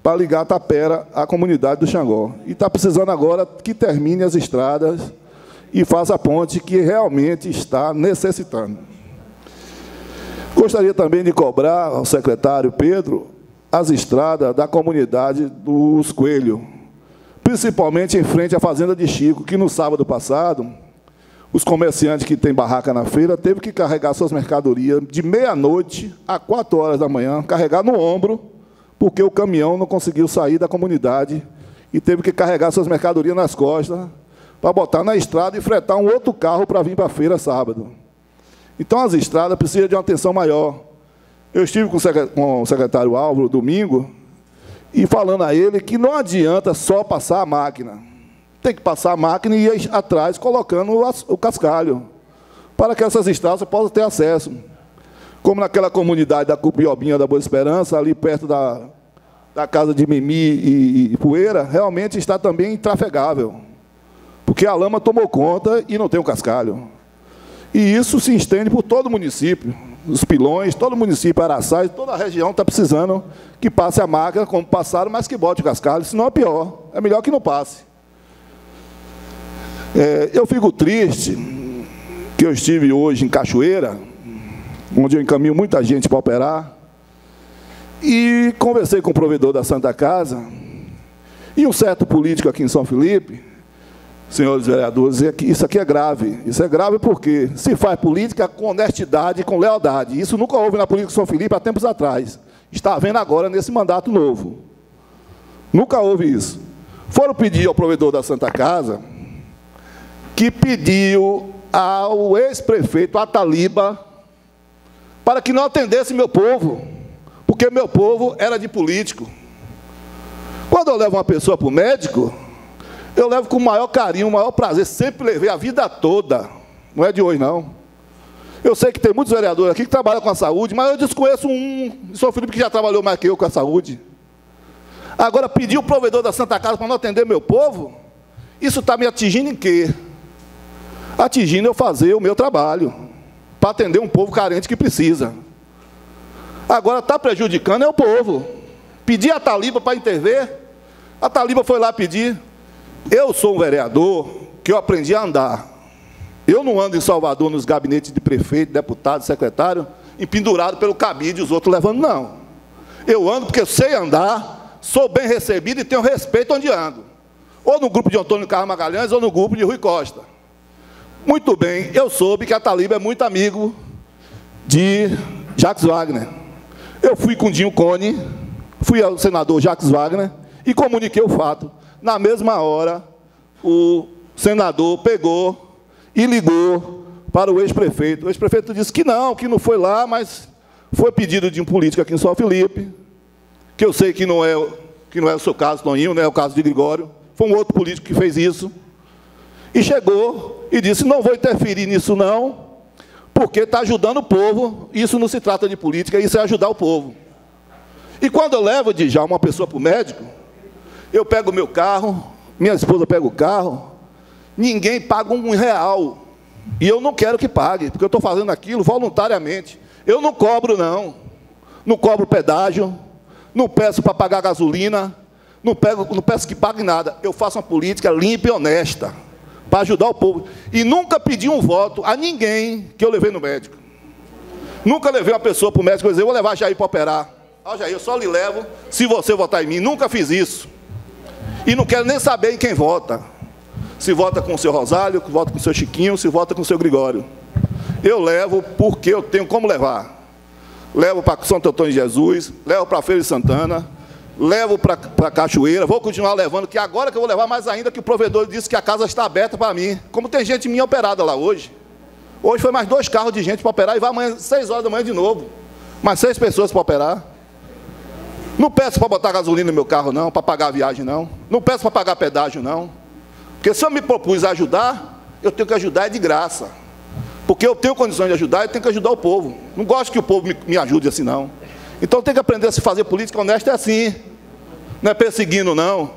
para ligar a Tapera à comunidade do Xangó. E está precisando agora que termine as estradas e faça a ponte que realmente está necessitando. Gostaria também de cobrar ao secretário Pedro as estradas da comunidade dos Coelhos, principalmente em frente à fazenda de Chico, que no sábado passado, os comerciantes que têm barraca na feira teve que carregar suas mercadorias de meia-noite a quatro horas da manhã, carregar no ombro, porque o caminhão não conseguiu sair da comunidade e teve que carregar suas mercadorias nas costas para botar na estrada e fretar um outro carro para vir para a feira sábado. Então as estradas precisam de uma atenção maior. Eu estive com o secretário Álvaro domingo e falando a ele que não adianta só passar a máquina. Tem que passar a máquina e ir atrás colocando o cascalho para que essas estradas possam ter acesso como naquela comunidade da Cupiobinha da Boa Esperança, ali perto da, da casa de Mimi e, e Poeira, realmente está também intrafegável. Porque a lama tomou conta e não tem o cascalho. E isso se estende por todo o município. Os pilões, todo o município, Araçás, toda a região está precisando que passe a máquina como passaram, mas que bote o cascalho, senão é pior. É melhor que não passe. É, eu fico triste que eu estive hoje em Cachoeira, onde eu encaminho muita gente para operar. E conversei com o provedor da Santa Casa, e um certo político aqui em São Felipe, senhores vereadores, isso aqui é grave. Isso é grave porque se faz política com honestidade com lealdade. Isso nunca houve na política de São Felipe há tempos atrás. Está havendo agora nesse mandato novo. Nunca houve isso. Foram pedir ao provedor da Santa Casa que pediu ao ex-prefeito Ataliba para que não atendesse meu povo, porque meu povo era de político. Quando eu levo uma pessoa para o médico, eu levo com o maior carinho, o maior prazer, sempre levei a vida toda, não é de hoje não. Eu sei que tem muitos vereadores aqui que trabalham com a saúde, mas eu desconheço um, Sou Felipe, que já trabalhou mais que eu com a saúde. Agora, pedir o provedor da Santa Casa para não atender meu povo, isso está me atingindo em quê? Atingindo eu fazer o meu trabalho para atender um povo carente que precisa. Agora está prejudicando é o povo. Pedir a Taliba para intervir, a Taliba foi lá pedir. Eu sou um vereador que eu aprendi a andar. Eu não ando em Salvador nos gabinetes de prefeito, deputado, secretário, pendurado pelo cabide os outros levando, não. Eu ando porque eu sei andar, sou bem recebido e tenho respeito onde ando. Ou no grupo de Antônio Carlos Magalhães ou no grupo de Rui Costa. Muito bem, eu soube que a Taliba é muito amigo de Jacques Wagner. Eu fui com Dinho Cone, fui ao senador Jacques Wagner e comuniquei o fato. Na mesma hora, o senador pegou e ligou para o ex-prefeito. O ex-prefeito disse que não, que não foi lá, mas foi pedido de um político aqui em São Felipe, que eu sei que não é, que não é o seu caso, Toninho, não é o caso de Gregório. Foi um outro político que fez isso. E chegou e disse: Não vou interferir nisso, não, porque está ajudando o povo. Isso não se trata de política, isso é ajudar o povo. E quando eu levo de já uma pessoa para o médico, eu pego o meu carro, minha esposa pega o carro, ninguém paga um real. E eu não quero que pague, porque eu estou fazendo aquilo voluntariamente. Eu não cobro, não. Não cobro pedágio, não peço para pagar gasolina, não, pego, não peço que pague nada. Eu faço uma política limpa e honesta, para ajudar o povo. E nunca pedi um voto a ninguém que eu levei no médico. Nunca levei uma pessoa para o médico e eu vou levar Jair para operar. Ah, Jair, eu só lhe levo se você votar em mim. Nunca fiz isso. E não quero nem saber em quem vota. Se vota com o seu Rosário, se vota com o seu Chiquinho, se vota com o seu Gregório. Eu levo porque eu tenho como levar. Levo para Santo Antônio de Jesus, levo para Feira de Santana, levo para a Cachoeira, vou continuar levando, que agora que eu vou levar mais ainda, que o provedor disse que a casa está aberta para mim. Como tem gente minha operada lá hoje. Hoje foi mais dois carros de gente para operar e vai amanhã, seis horas da manhã de novo. Mais seis pessoas para operar. Não peço para botar gasolina no meu carro, não, para pagar a viagem, não. Não peço para pagar pedágio, não. Porque se eu me propus a ajudar, eu tenho que ajudar é de graça. Porque eu tenho condições de ajudar, eu tenho que ajudar o povo. Não gosto que o povo me, me ajude assim, não. Então tem que aprender a se fazer política honesta é assim. Não é perseguindo, não.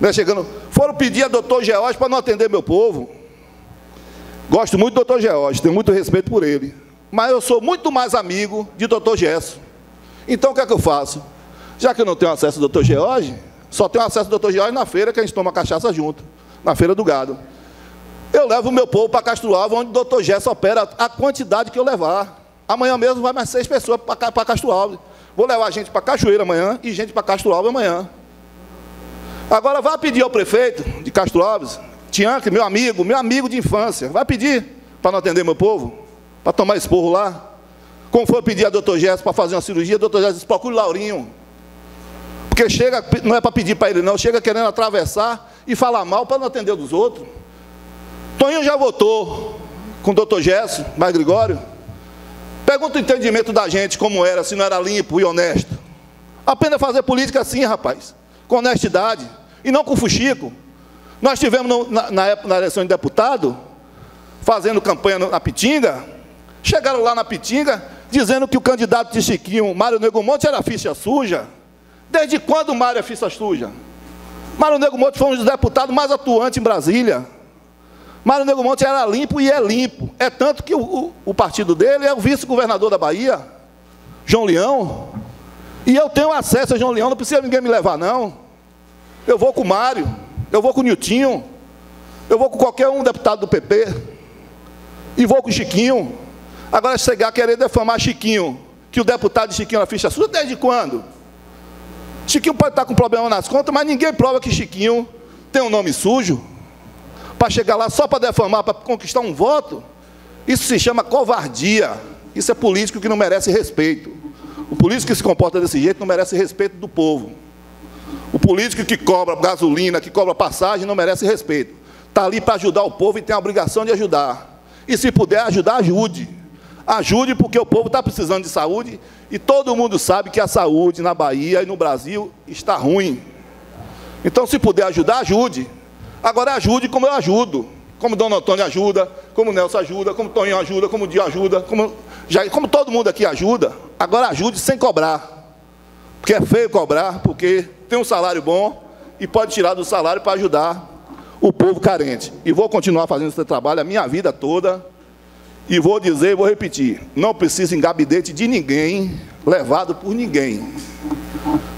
Não é chegando. Foram pedir a doutor George para não atender meu povo. Gosto muito do doutor George, tenho muito respeito por ele. Mas eu sou muito mais amigo de doutor Gesso. Então o que é que eu faço? Já que eu não tenho acesso ao doutor George, só tenho acesso ao doutor George na feira que a gente toma cachaça junto, na feira do gado. Eu levo o meu povo para Castro Alves, onde o doutor Gesso opera a quantidade que eu levar. Amanhã mesmo vai mais seis pessoas para Castro Alves. Vou levar gente para Cachoeira amanhã e gente para Castro Alves amanhã. Agora vai pedir ao prefeito de Castro Alves, Tianque, meu amigo, meu amigo de infância, vai pedir para não atender meu povo, para tomar esporro lá. Como foi pedir a doutor Gesso para fazer uma cirurgia, doutor Gesso disse, procure Laurinho. Porque chega, não é para pedir para ele não, chega querendo atravessar e falar mal para não atender dos outros. Toninho já votou com o doutor Gesso, mais Gregório. Pergunta o entendimento da gente como era, se não era limpo e honesto. Apenas fazer política assim, rapaz, com honestidade, e não com fuxico. Nós tivemos no, na, na, na eleição de deputado, fazendo campanha na Pitinga, chegaram lá na Pitinga, dizendo que o candidato de Chiquinho, Mário Negomonte, era ficha suja. Desde quando Mário é ficha suja? Mário Nego Monte foi um dos deputados mais atuantes em Brasília. Mário Nego Monte era limpo e é limpo. É tanto que o, o, partido dele é o vice-governador da Bahia, João Leão. E eu tenho acesso a João Leão, não precisa ninguém me levar, não. Eu vou com o Mário, eu vou com o Niltinho, eu vou com qualquer um deputado do PP, e vou com o Chiquinho. Agora chegar a querer defamar Chiquinho, que o deputado de Chiquinho na ficha suja, desde quando? Chiquinho pode estar com problema nas contas, mas ninguém prova que Chiquinho tem um nome sujo. Para chegar lá só para defamar, para conquistar um voto. Isso se chama covardia. Isso é político que não merece respeito. O político que se comporta desse jeito não merece respeito do povo. O político que cobra gasolina, que cobra passagem, não merece respeito. Está ali para ajudar o povo e tem a obrigação de ajudar. E se puder ajudar, ajude. Ajude porque o povo está precisando de saúde e todo mundo sabe que a saúde na Bahia e no Brasil está ruim. Então, se puder ajudar, ajude. Agora ajude como eu ajudo. Como Dona Antônio ajuda, como Nelson ajuda, como Toninho ajuda, como Dio ajuda, como, já, como todo mundo aqui ajuda. Agora ajude sem cobrar. Porque é feio cobrar, porque tem um salário bom e pode tirar do salário para ajudar o povo carente. E vou continuar fazendo esse trabalho a minha vida toda. E vou dizer, vou repetir, não preciso em gabinete de ninguém, levado por ninguém.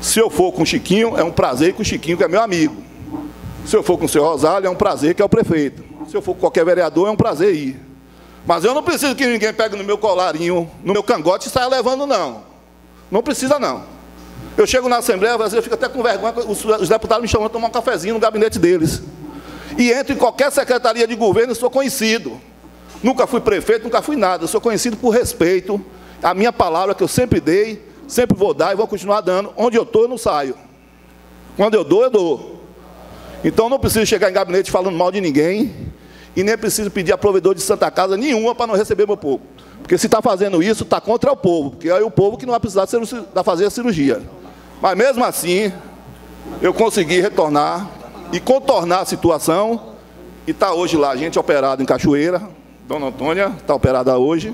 Se eu for com o Chiquinho, é um prazer com o Chiquinho, que é meu amigo. Se eu for com o seu Rosário, é um prazer, que é o prefeito. Se eu for com qualquer vereador, é um prazer ir. Mas eu não preciso que ninguém pegue no meu colarinho, no meu cangote e saia levando, não. Não precisa, não. Eu chego na Assembleia, às vezes eu fico até com vergonha, os deputados me chamam para tomar um cafezinho no gabinete deles. E entro em qualquer secretaria de governo e sou conhecido. Nunca fui prefeito, nunca fui nada. Eu sou conhecido por respeito. A minha palavra que eu sempre dei, sempre vou dar e vou continuar dando. Onde eu estou, eu não saio. Quando eu dou, eu dou. Então não preciso chegar em gabinete falando mal de ninguém e nem preciso pedir a provedor de Santa Casa nenhuma para não receber meu povo. Porque se está fazendo isso, está contra o povo, porque é o povo que não vai precisar de fazer a cirurgia. Mas mesmo assim, eu consegui retornar e contornar a situação, e está hoje lá, gente operado em Cachoeira, Dona Antônia está operada hoje,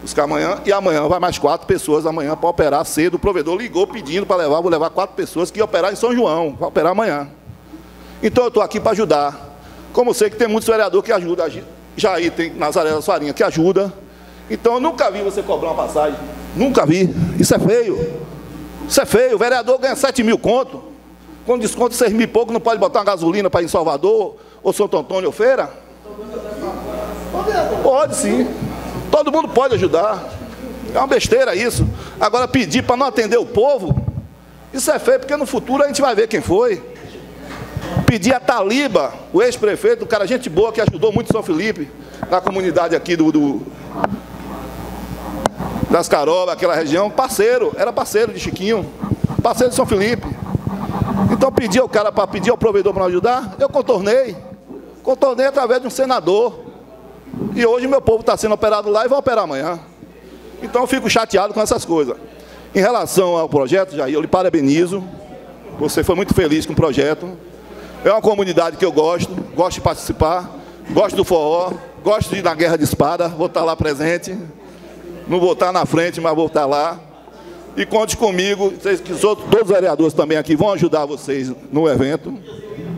buscar amanhã, e amanhã vai mais quatro pessoas amanhã para operar cedo. O provedor ligou pedindo para levar, vou levar quatro pessoas que iam operar em São João, para operar amanhã. Então eu estou aqui para ajudar. Como sei que tem muitos vereadores que ajudam, Jair tem Nazaré da Farinha que ajuda. Então eu nunca vi você cobrar uma passagem. Nunca vi. Isso é feio. Isso é feio. O vereador ganha 7 mil conto. Com desconto de 6 mil e pouco, não pode botar uma gasolina para ir em Salvador ou Santo Antônio ou Feira? Pode sim. Todo mundo pode ajudar. É uma besteira isso. Agora pedir para não atender o povo, isso é feio, porque no futuro a gente vai ver quem foi. Pedir a Taliba, o ex-prefeito, um cara gente boa que ajudou muito São Felipe, na comunidade aqui do, do das Carobas, aquela região, parceiro, era parceiro de Chiquinho, parceiro de São Felipe. Então pedi ao cara para pedir ao provedor para ajudar, eu contornei. Contornei através de um senador. E hoje meu povo está sendo operado lá e vai operar amanhã. Então eu fico chateado com essas coisas. Em relação ao projeto, Jair, eu lhe parabenizo. Você foi muito feliz com o projeto. É uma comunidade que eu gosto, gosto de participar, gosto do forró, gosto de ir na guerra de espada, vou estar lá presente. Não vou estar na frente, mas vou estar lá. E conte comigo, vocês, que os outros, todos os vereadores também aqui vão ajudar vocês no evento.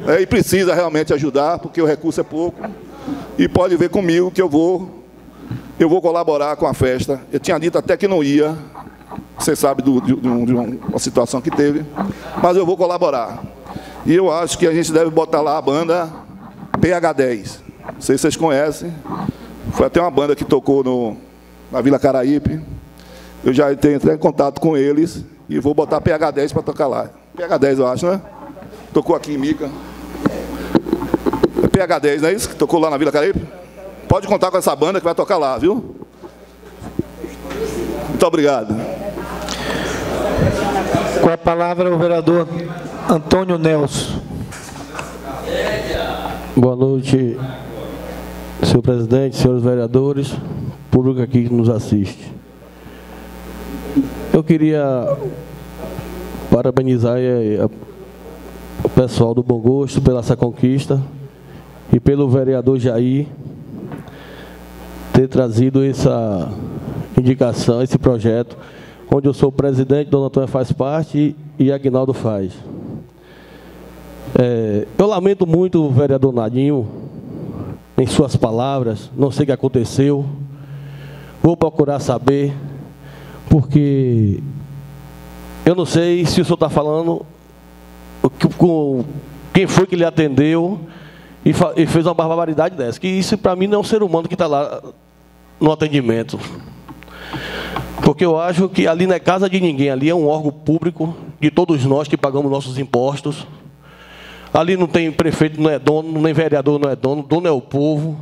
É, e precisa realmente ajudar, porque o recurso é pouco. E pode ver comigo que eu vou, eu vou colaborar com a festa. Eu tinha dito até que não ia, você sabe do, de, de, uma situação que teve, mas eu vou colaborar. E eu acho que a gente deve botar lá a banda PH10. Não sei se vocês conhecem. Foi até uma banda que tocou no, na Vila Caraípe. Eu já entrei em contato com eles e vou botar PH10 para tocar lá. PH10 eu acho, né? Tocou aqui em Mica. É PH10, não é isso? Que tocou lá na Vila Caraípe? Pode contar com essa banda que vai tocar lá, viu? Muito obrigado. Com a palavra o vereador Antônio Nelson. Boa noite, senhor presidente, senhores vereadores, público aqui que nos assiste. Eu queria parabenizar o pessoal do Bom Gosto pela essa conquista e pelo vereador Jair ter trazido essa indicação, esse projeto, onde eu sou presidente, Dona Antônia faz parte e Agnaldo faz. É, eu lamento muito o vereador Nadinho, em suas palavras, não sei o que aconteceu, vou procurar saber, porque eu não sei se o senhor está falando com quem foi que lhe atendeu e, e fez uma barbaridade dessa, que isso para mim não é um ser humano que está lá no atendimento. Porque eu acho que ali não é casa de ninguém, ali é um órgão público de todos nós que pagamos nossos impostos. Ali não tem prefeito, não é dono, nem vereador não é dono, dono é o povo.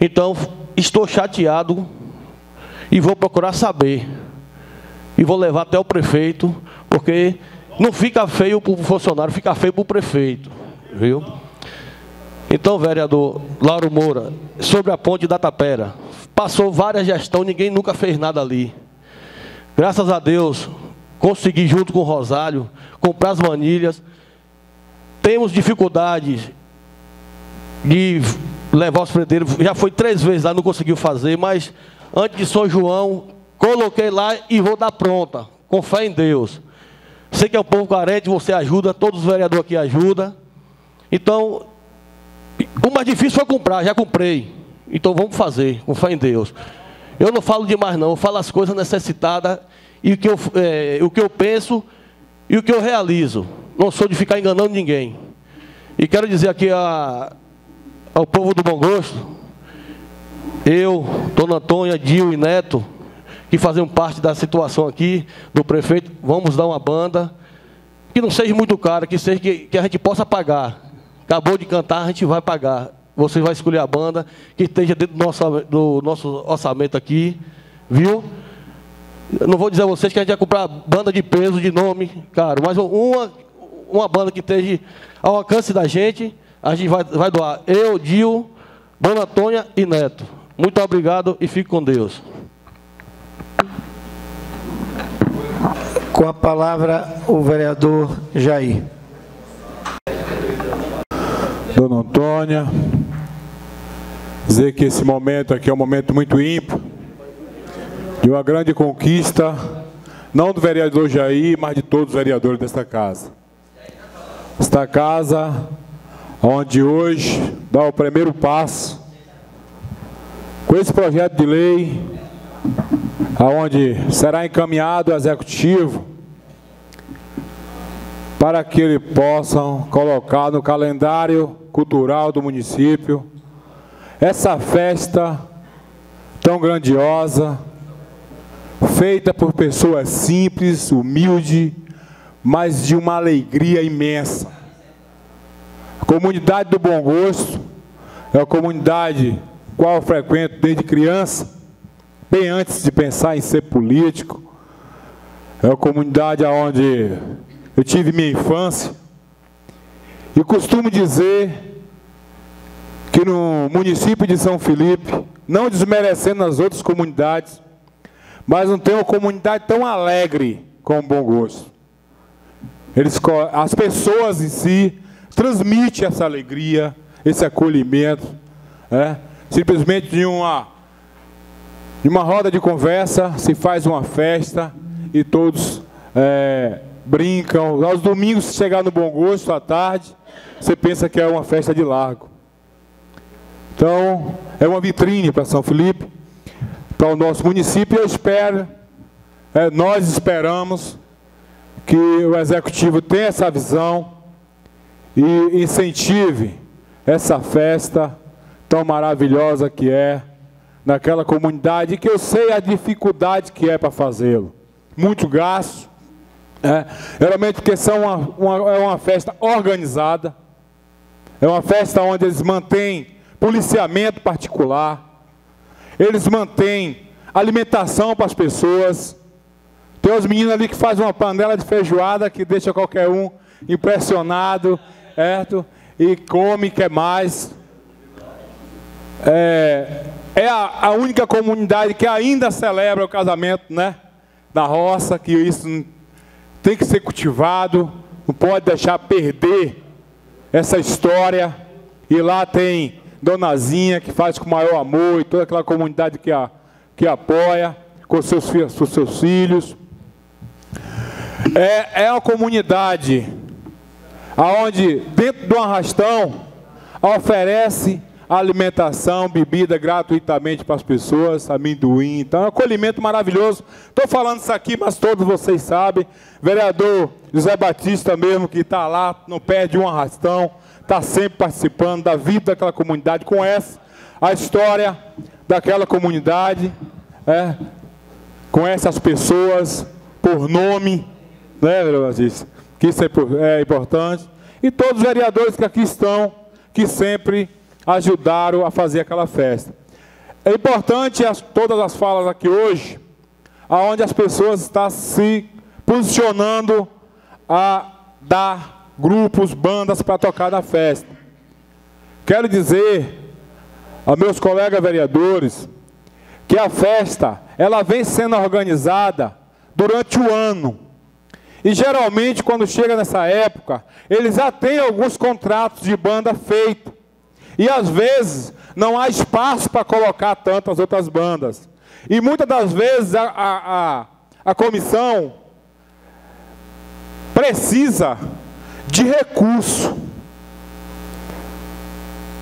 Então, estou chateado e vou procurar saber. E vou levar até o prefeito, porque não fica feio para o funcionário, fica feio para o prefeito. Viu? Então, vereador Lauro Moura, sobre a ponte da Tapera, passou várias gestões, ninguém nunca fez nada ali. Graças a Deus, consegui junto com o Rosário comprar as manilhas, temos dificuldade de levar os preteiros. Já foi três vezes lá, não conseguiu fazer, mas antes de São João, coloquei lá e vou dar pronta, com fé em Deus. Sei que é um povo carente, você ajuda, todos os vereadores aqui ajudam. Então, o mais difícil foi comprar, já comprei. Então vamos fazer, com fé em Deus. Eu não falo demais não, eu falo as coisas necessitadas e o que eu, é, o que eu penso e o que eu realizo. Não sou de ficar enganando ninguém. E quero dizer aqui a, ao povo do Bom Gosto, eu, Dona Antônia, Dil e Neto, que fazem parte da situação aqui, do prefeito, vamos dar uma banda, que não seja muito caro, que seja que, que a gente possa pagar. Acabou de cantar, a gente vai pagar. Você vai escolher a banda que esteja dentro do nosso, do nosso orçamento aqui, viu? não vou dizer a vocês que a gente vai comprar banda de peso, de nome, caro, mas uma, uma banda que esteja ao alcance da gente, a gente vai, vai doar. Eu, Dio, Dona Antônia e Neto. Muito obrigado e fique com Deus. Com a palavra, o vereador Jair. Dona Antônia, dizer que esse momento aqui é um momento muito ímpar, de uma grande conquista, não do vereador Jair, mas de todos os vereadores desta casa. Esta casa, onde hoje dá o primeiro passo, com esse projeto de lei, aonde será encaminhado ao executivo, para que ele possam colocar no calendário cultural do município essa festa tão grandiosa, feita por pessoas simples, humildes, mas de uma alegria imensa. A comunidade do Bom Gosto é a comunidade qual eu frequento desde criança, bem antes de pensar em ser político. É a comunidade onde eu tive minha infância. E costumo dizer que no município de São Felipe, não desmerecendo as outras comunidades, mas não tem uma comunidade tão alegre como Bom Gosto. Eles, as pessoas em si transmitem essa alegria, esse acolhimento. É? Simplesmente de uma, de uma roda de conversa se faz uma festa e todos é, brincam. Aos domingos, se chegar no Bom Gosto à tarde, você pensa que é uma festa de largo. Então, é uma vitrine para São Felipe, para o nosso município. Eu espero, é, nós esperamos que o executivo tenha essa visão e incentive essa festa tão maravilhosa que é naquela comunidade, que eu sei a dificuldade que é para fazê-lo. Muito gasto, é, realmente porque são uma, uma, é uma festa organizada, é uma festa onde eles mantêm policiamento particular, eles mantêm alimentação para as pessoas. Tem os meninos ali que fazem uma panela de feijoada que deixa qualquer um impressionado, certo? E come, quer mais. É, é a, a única comunidade que ainda celebra o casamento, né? Na roça, que isso tem que ser cultivado, não pode deixar perder essa história. E lá tem Donazinha, que faz com maior amor, e toda aquela comunidade que, a, que apoia, com seus, com seus filhos. É, é uma comunidade onde, dentro do arrastão, oferece alimentação, bebida gratuitamente para as pessoas, amendoim. Então é um acolhimento maravilhoso. Estou falando isso aqui, mas todos vocês sabem. Vereador José Batista mesmo, que está lá, não perde um arrastão, está sempre participando da vida daquela comunidade, conhece a história daquela comunidade, é, conhece as pessoas por nome, né, vereador Batista? Que isso é, é importante. E todos os vereadores que aqui estão, que sempre ajudaram a fazer aquela festa. É importante as, todas as falas aqui hoje, aonde as pessoas estão se posicionando a dar grupos, bandas para tocar na festa. Quero dizer a meus colegas vereadores que a festa ela vem sendo organizada durante o ano. E geralmente quando chega nessa época, eles já têm alguns contratos de banda feitos. E às vezes não há espaço para colocar tantas outras bandas. E muitas das vezes a, a, a, a comissão precisa de recurso.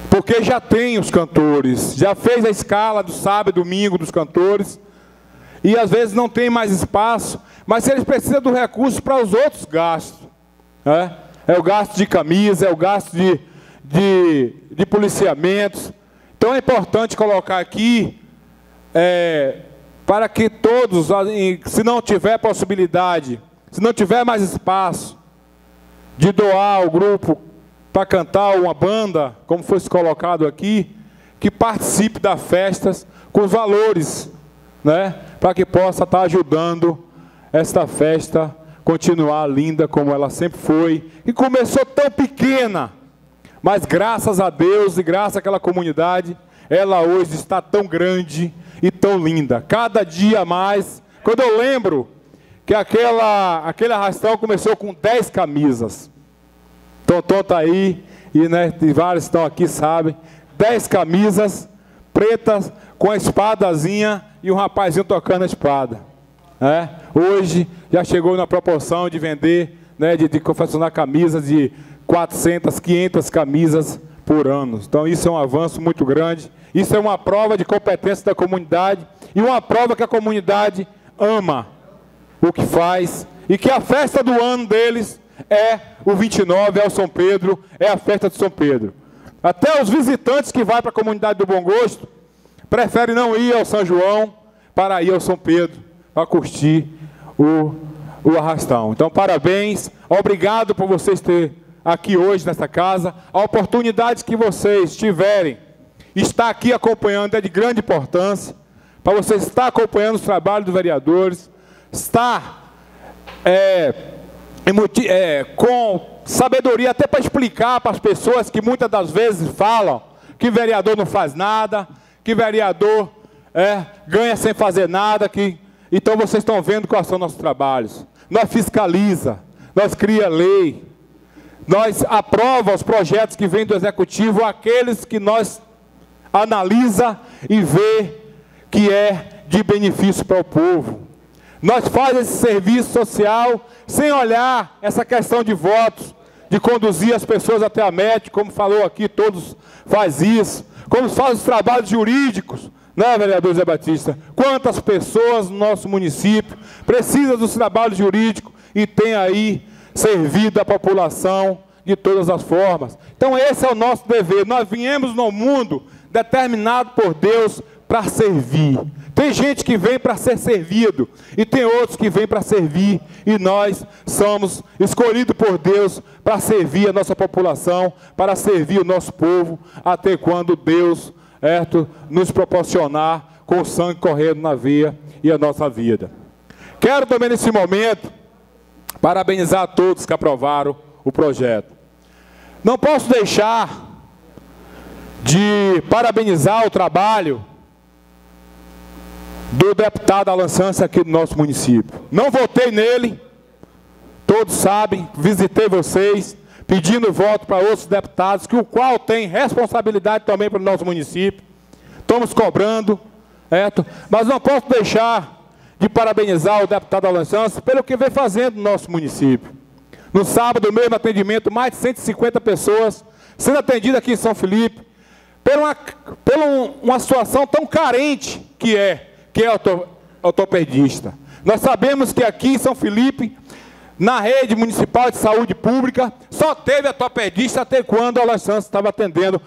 Porque já tem os cantores, já fez a escala do sábado e domingo dos cantores, e às vezes não tem mais espaço, mas eles precisam do recurso para os outros gastos. É, é o gasto de camisa, é o gasto de, de, de policiamentos. Então é importante colocar aqui, é, para que todos, se não tiver possibilidade, se não tiver mais espaço, de doar o grupo para cantar uma banda, como foi colocado aqui, que participe das festas com os valores, né? Para que possa estar ajudando esta festa continuar linda como ela sempre foi, e começou tão pequena, mas graças a Deus e graças àquela comunidade, ela hoje está tão grande e tão linda. Cada dia mais, quando eu lembro que aquela, aquele arrastão começou com 10 camisas. Tonton está aí, e, né, e vários estão aqui, sabem. 10 camisas pretas com a espadazinha e um rapazinho tocando a espada. É? Hoje já chegou na proporção de vender, né, de, de confeccionar camisas de 400, 500 camisas por ano. Então isso é um avanço muito grande. Isso é uma prova de competência da comunidade e uma prova que a comunidade ama o que faz e que a festa do ano deles é o 29, é o São Pedro, é a festa de São Pedro. Até os visitantes que vão para a comunidade do Bom Gosto preferem não ir ao São João para ir ao São Pedro para curtir o, o arrastão. Então, parabéns, obrigado por vocês ter aqui hoje nessa casa. A oportunidade que vocês tiverem, estar aqui acompanhando é de grande importância. Para vocês estar acompanhando os trabalhos dos vereadores, estar é, é, com sabedoria até para explicar para as pessoas que muitas das vezes falam que vereador não faz nada, que vereador é, ganha sem fazer nada, que então vocês estão vendo quais são nossos trabalhos. Nós fiscaliza, nós cria lei, nós aprova os projetos que vêm do executivo, aqueles que nós analisa e vê que é de benefício para o povo. Nós fazemos esse serviço social sem olhar essa questão de votos, de conduzir as pessoas até a MET, como falou aqui, todos faz isso, como faz os trabalhos jurídicos, né, vereador Zé Batista? Quantas pessoas no nosso município precisam dos trabalhos jurídicos e tem aí servido a população de todas as formas. Então esse é o nosso dever. Nós viemos no mundo determinado por Deus para servir. Tem gente que vem para ser servido e tem outros que vêm para servir e nós somos escolhidos por Deus para servir a nossa população, para servir o nosso povo, até quando Deus certo? nos proporcionar com o sangue correndo na veia e a nossa vida. Quero também nesse momento parabenizar a todos que aprovaram o projeto. Não posso deixar de parabenizar o trabalho do deputado Alan Santos aqui do nosso município. Não votei nele, todos sabem, visitei vocês, pedindo voto para outros deputados, que o qual tem responsabilidade também para o nosso município. Estamos cobrando, certo? mas não posso deixar de parabenizar o deputado Alan Santos pelo que vem fazendo no nosso município. No sábado, mesmo atendimento, mais de 150 pessoas sendo atendidas aqui em São Felipe, por uma, por uma situação tão carente que é, que é ortopedista. Nós sabemos que aqui em São Felipe na rede municipal de saúde pública, só teve a topedista até quando o Alan Santos estava atendendo,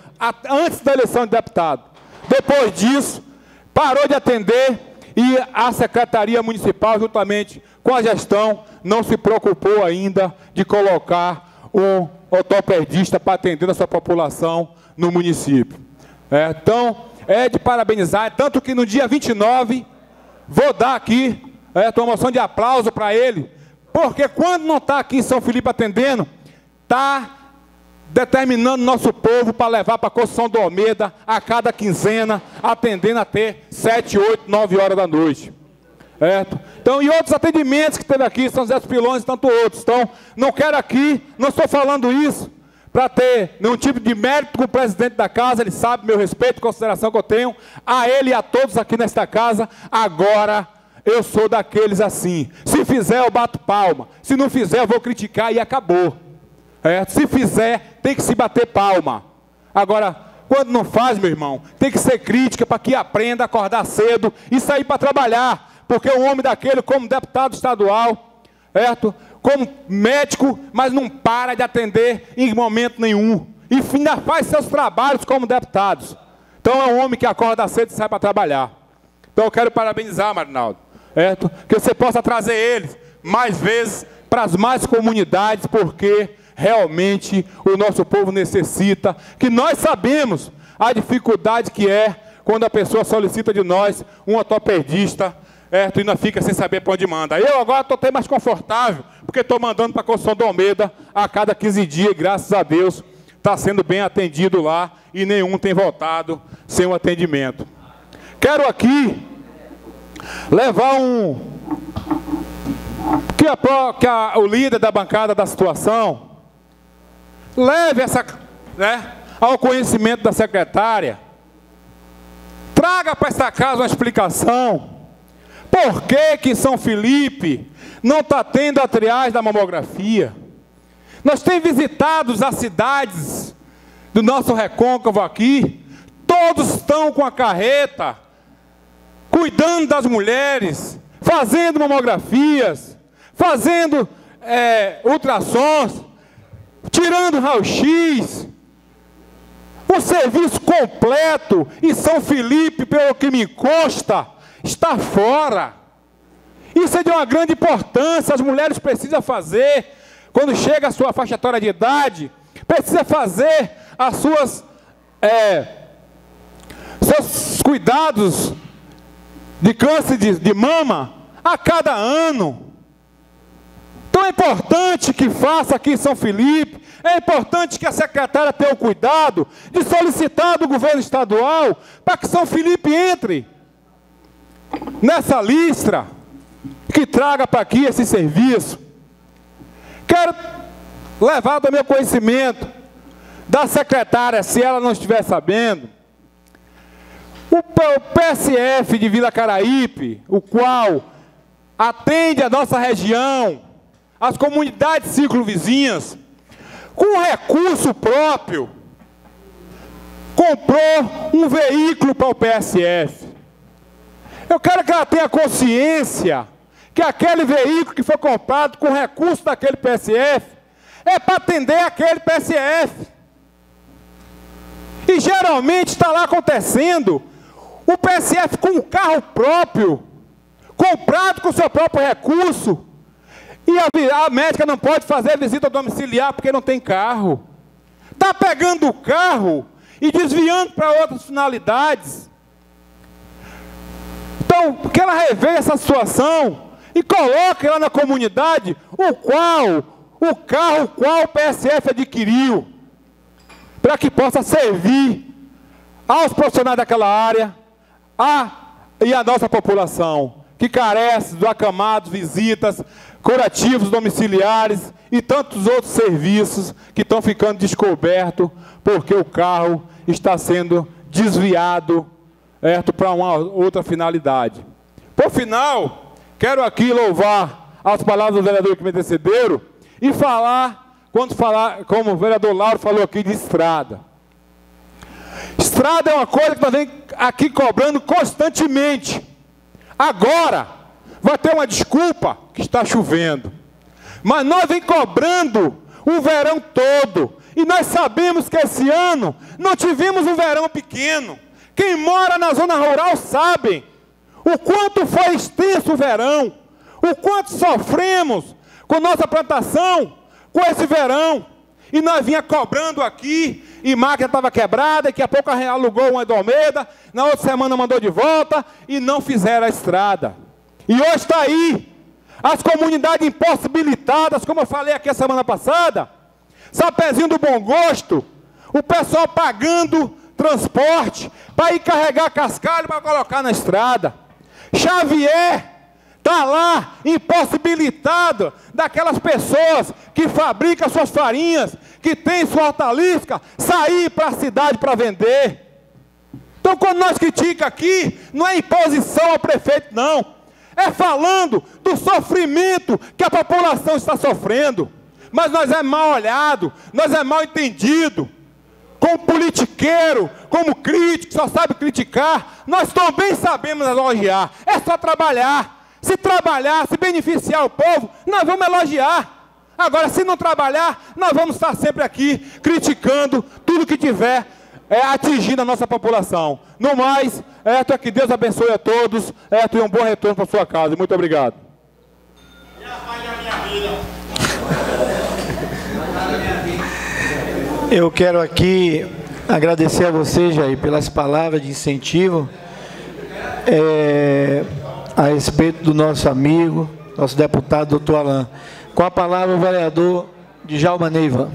antes da eleição de deputado. Depois disso, parou de atender e a Secretaria Municipal, juntamente com a gestão, não se preocupou ainda de colocar um ortopedista para atender essa população no município. É, então, é de parabenizar, tanto que no dia 29, vou dar aqui é, uma moção de aplauso para ele, porque quando não está aqui em São Felipe atendendo, está determinando nosso povo para levar para a construção do Almeida a cada quinzena, atendendo até 7, 8, 9 horas da noite. Certo? Então, e outros atendimentos que teve aqui, São José dos Pilões e tanto outros. Então, não quero aqui, não estou falando isso para ter nenhum tipo de mérito com o presidente da casa, ele sabe meu respeito e consideração que eu tenho, a ele e a todos aqui nesta casa, agora eu sou daqueles assim. Se fizer, eu bato palma. Se não fizer, eu vou criticar e acabou. Se fizer, tem que se bater palma. Agora, quando não faz, meu irmão, tem que ser crítica para que aprenda a acordar cedo e sair para trabalhar. Porque um homem daquele, como deputado estadual, certo? como médico, mas não para de atender em momento nenhum. E ainda faz seus trabalhos como deputados. Então é um homem que acorda cedo e sai para trabalhar. Então eu quero parabenizar, Marinaldo certo? Que você possa trazer eles mais vezes para as mais comunidades, porque realmente o nosso povo necessita, que nós sabemos a dificuldade que é quando a pessoa solicita de nós um ortopedista, certo? E não fica sem saber para onde manda. Eu agora estou até mais confortável, porque estou mandando para a construção do Almeida a cada 15 dias, graças a Deus, está sendo bem atendido lá e nenhum tem voltado sem o atendimento. Quero aqui levar um. Que, a, que a, o líder da bancada da situação leve essa, né, ao conhecimento da secretária, traga para essa casa uma explicação. Por que, que São Felipe não está tendo a triagem da mamografia? Nós temos visitado as cidades do nosso recôncavo aqui, todos estão com a carreta, cuidando das mulheres, fazendo mamografias, fazendo é, ultrassons, tirando raio-x, o serviço completo e São Felipe, pelo que me consta, está fora. Isso é de uma grande importância, as mulheres precisam fazer, quando chega a sua faixa etária de idade, precisa fazer as suas é, seus cuidados de câncer de, de mama a cada ano. Então é importante que faça aqui em São Felipe, é importante que a secretária tenha o cuidado de solicitar do governo estadual para que São Felipe entre nessa lista que traga para aqui esse serviço. Quero levar do meu conhecimento da secretária, se ela não estiver sabendo, o PSF de Vila Caraípe, o qual atende a nossa região, as comunidades ciclo-vizinhas, com recurso próprio, comprou um veículo para o PSF. Eu quero que ela tenha consciência que aquele veículo que foi comprado com recurso daquele PSF é para atender aquele PSF. E geralmente está lá acontecendo o PSF com um carro próprio, comprado com seu próprio recurso, e a, a médica não pode fazer visita domiciliar porque não tem carro. Está pegando o carro e desviando para outras finalidades. Então, que ela reveja essa situação e coloque lá na comunidade o qual, o carro qual o PSF adquiriu, para que possa servir aos profissionais daquela área, a, e a nossa população, que carece do acamado, visitas, curativos domiciliares e tantos outros serviços que estão ficando descobertos porque o carro está sendo desviado para uma outra finalidade. Por final, quero aqui louvar as palavras do vereador que me antecederam e falar, quando falar, como o vereador Lauro falou aqui, de estrada. Estrada é uma coisa que nós vem aqui cobrando constantemente. Agora, vai ter uma desculpa que está chovendo. Mas nós vem cobrando o verão todo. E nós sabemos que esse ano não tivemos um verão pequeno. Quem mora na zona rural sabe o quanto foi extenso o verão, o quanto sofremos com nossa plantação, com esse verão. E nós vinha cobrando aqui, e máquina estava quebrada, daqui a pouco alugou uma do Almeida, na outra semana mandou de volta, e não fizeram a estrada. E hoje está aí, as comunidades impossibilitadas, como eu falei aqui a semana passada, Sapezinho do Bom Gosto, o pessoal pagando transporte para ir carregar cascalho para colocar na estrada. Xavier está lá impossibilitado daquelas pessoas que fabricam suas farinhas, que tem sua hortaliça, sair para a cidade para vender. Então, quando nós criticamos aqui, não é imposição ao prefeito, não. É falando do sofrimento que a população está sofrendo. Mas nós é mal olhado, nós é mal entendido. Como politiqueiro, como crítico, só sabe criticar, nós também sabemos elogiar. É só trabalhar. Se trabalhar, se beneficiar o povo, nós vamos elogiar. Agora, se não trabalhar, nós vamos estar sempre aqui criticando tudo que tiver é, atingindo a nossa população. No mais, é que Deus abençoe a todos, é e um bom retorno para sua casa. Muito obrigado. [laughs] Eu quero aqui agradecer a você, Jair, pelas palavras de incentivo é, a respeito do nosso amigo, nosso deputado, doutor Alain. Com a palavra, o vereador Djalma Neiva.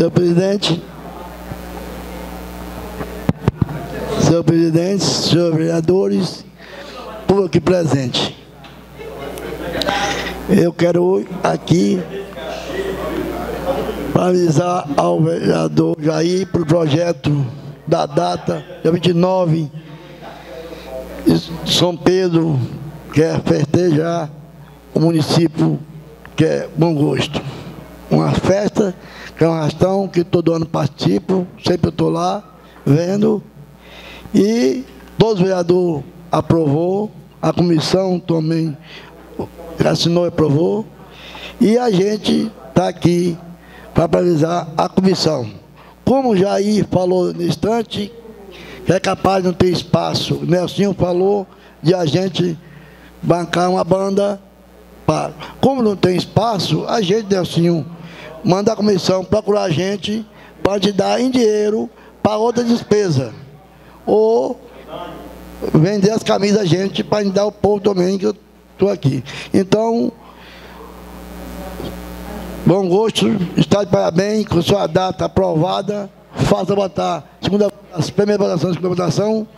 Senhor presidente, senhor presidente, senhores vereadores, povo aqui presente. Eu quero aqui avisar ao vereador Jair para o projeto da data, dia 29, São Pedro quer festejar o município que é Bom Gosto. Uma festa, é um arrastão que todo ano participo, sempre estou lá vendo. E todos os vereadores aprovou, a comissão também assinou e aprovou. E a gente está aqui para paralisar a comissão. Como o Jair falou no instante, que é capaz de não ter espaço, o Nelsinho falou de a gente bancar uma banda. Para. Como não tem espaço, a gente, Nelsinho, manda a comissão procurar a gente para te dar em dinheiro para outra despesa. Ou vender as camisas a gente para dar o povo também, que eu estou aqui. Então, bom gosto, está de parabéns com sua data aprovada. Faça votar segunda, a primeira votação, segunda votação.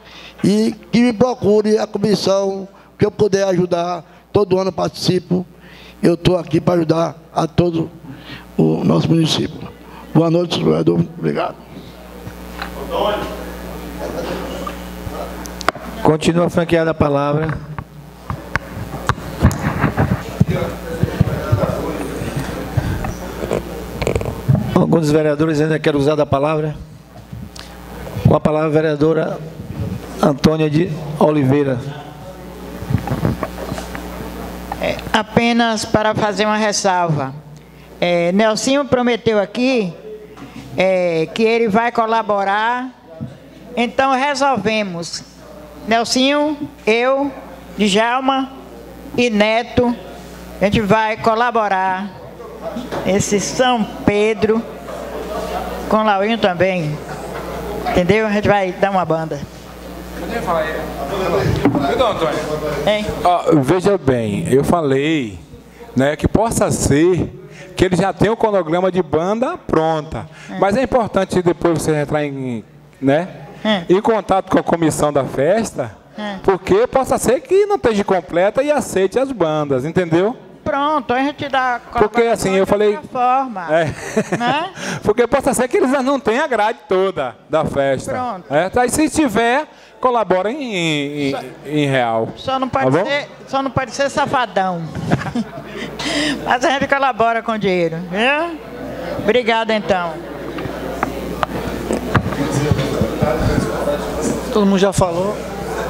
E que me procure a comissão, que eu puder ajudar. Todo ano participo. Eu estou aqui para ajudar a todo o nosso município. Boa noite, vereador. Obrigado. Continua franqueada a palavra. Alguns vereadores ainda querem usar da palavra. Com a palavra, a vereadora Antônia de Oliveira. É, apenas para fazer uma ressalva. É, Nelsinho prometeu aqui é, que ele vai colaborar. Então resolvemos. Nelsinho, eu, Djalma e Neto, a gente vai colaborar esse São Pedro com Laurinho também. Entendeu? A gente vai dar uma banda. Perdão, Antônio. Hein? Ó, veja bem, eu falei né, que possa ser que ele já tem o cronograma de banda pronta. Mas é importante depois você entrar em, né, É. em contato com a comissão da festa, É. porque possa ser que não esteja completa e aceite as bandas, entendeu? Pronto, a gente dá Porque assim, eu falei. forma. É. Né? [laughs] Porque possa ser que eles não tenham a grade toda da festa. Pronto. É, tá? E se tiver, colabora em, em, em real. Só não pode Tá ser, só não pode ser safadão. [laughs] [laughs] Mas a gente colabora com dinheiro, viu? Obrigada então. Todo mundo já falou.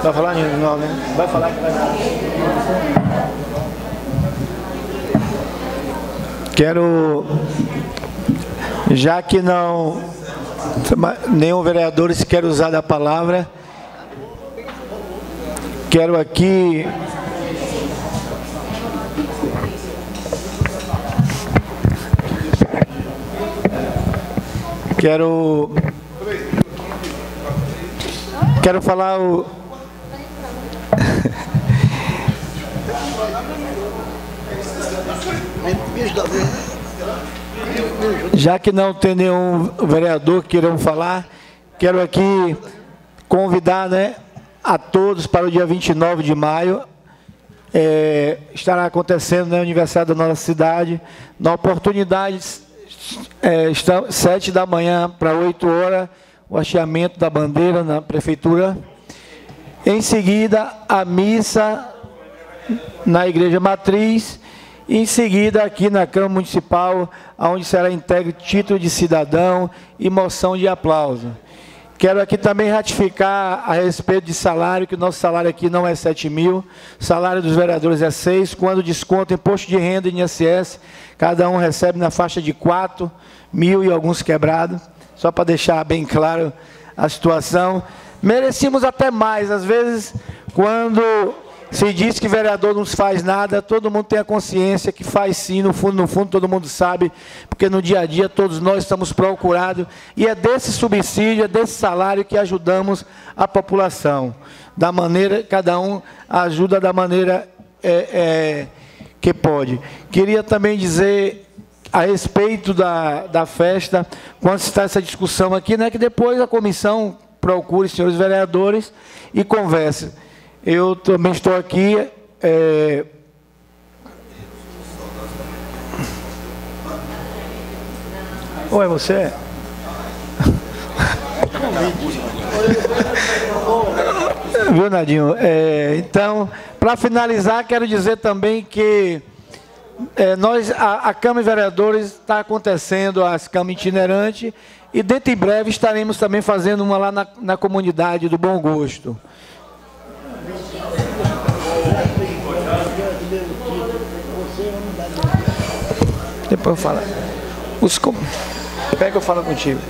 Vai falar novo, né? Vai falar que vai Quero, já que não, nenhum vereador se quer usar da palavra, quero aqui Quero Quero falar o [laughs] Já que não tem nenhum vereador que queiram falar, quero aqui convidar né, a todos para o dia 29 de maio. É, estará acontecendo no aniversário da nossa cidade. Na oportunidade, é, está, 7 da manhã para 8 horas, o hasteamento da bandeira na prefeitura. Em seguida, a missa na igreja matriz. Em seguida, aqui na Câmara Municipal, onde será entregue título de cidadão e moção de aplauso. Quero aqui também ratificar a respeito de salário, que o nosso salário aqui não é 7 mil, salário dos vereadores é 6, quando desconto imposto de renda e INSS, cada um recebe na faixa de 4 mil e alguns quebrados, só para deixar bem claro a situação. Merecíamos até mais, às vezes, quando se diz que vereador não faz nada, todo mundo tem a consciência que faz sim, no fundo, no fundo todo mundo sabe, porque no dia a dia todos nós estamos procurados, e é desse subsídio, é desse salário que ajudamos a população. Da maneira, cada um ajuda da maneira é, é, que pode. Queria também dizer a respeito da, da festa, quando está essa discussão aqui, né, que depois a comissão procure os senhores vereadores e converse. Eu também estou aqui. É, é você? [laughs] Viu, Nadinho? É, então, para finalizar, quero dizer também que é, nós, a, a Câmara de Vereadores está acontecendo as Câmara itinerante e dentro em breve estaremos também fazendo uma lá na, na comunidade do Bom Gosto. Depois eu falo. Os, pega eu falo contigo.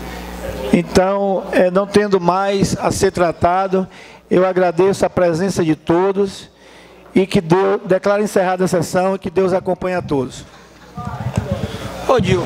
Então, é, não tendo mais a ser tratado, eu agradeço a presença de todos e que Deus, declaro encerrada a sessão e que Deus acompanhe a todos. Ô, Dil.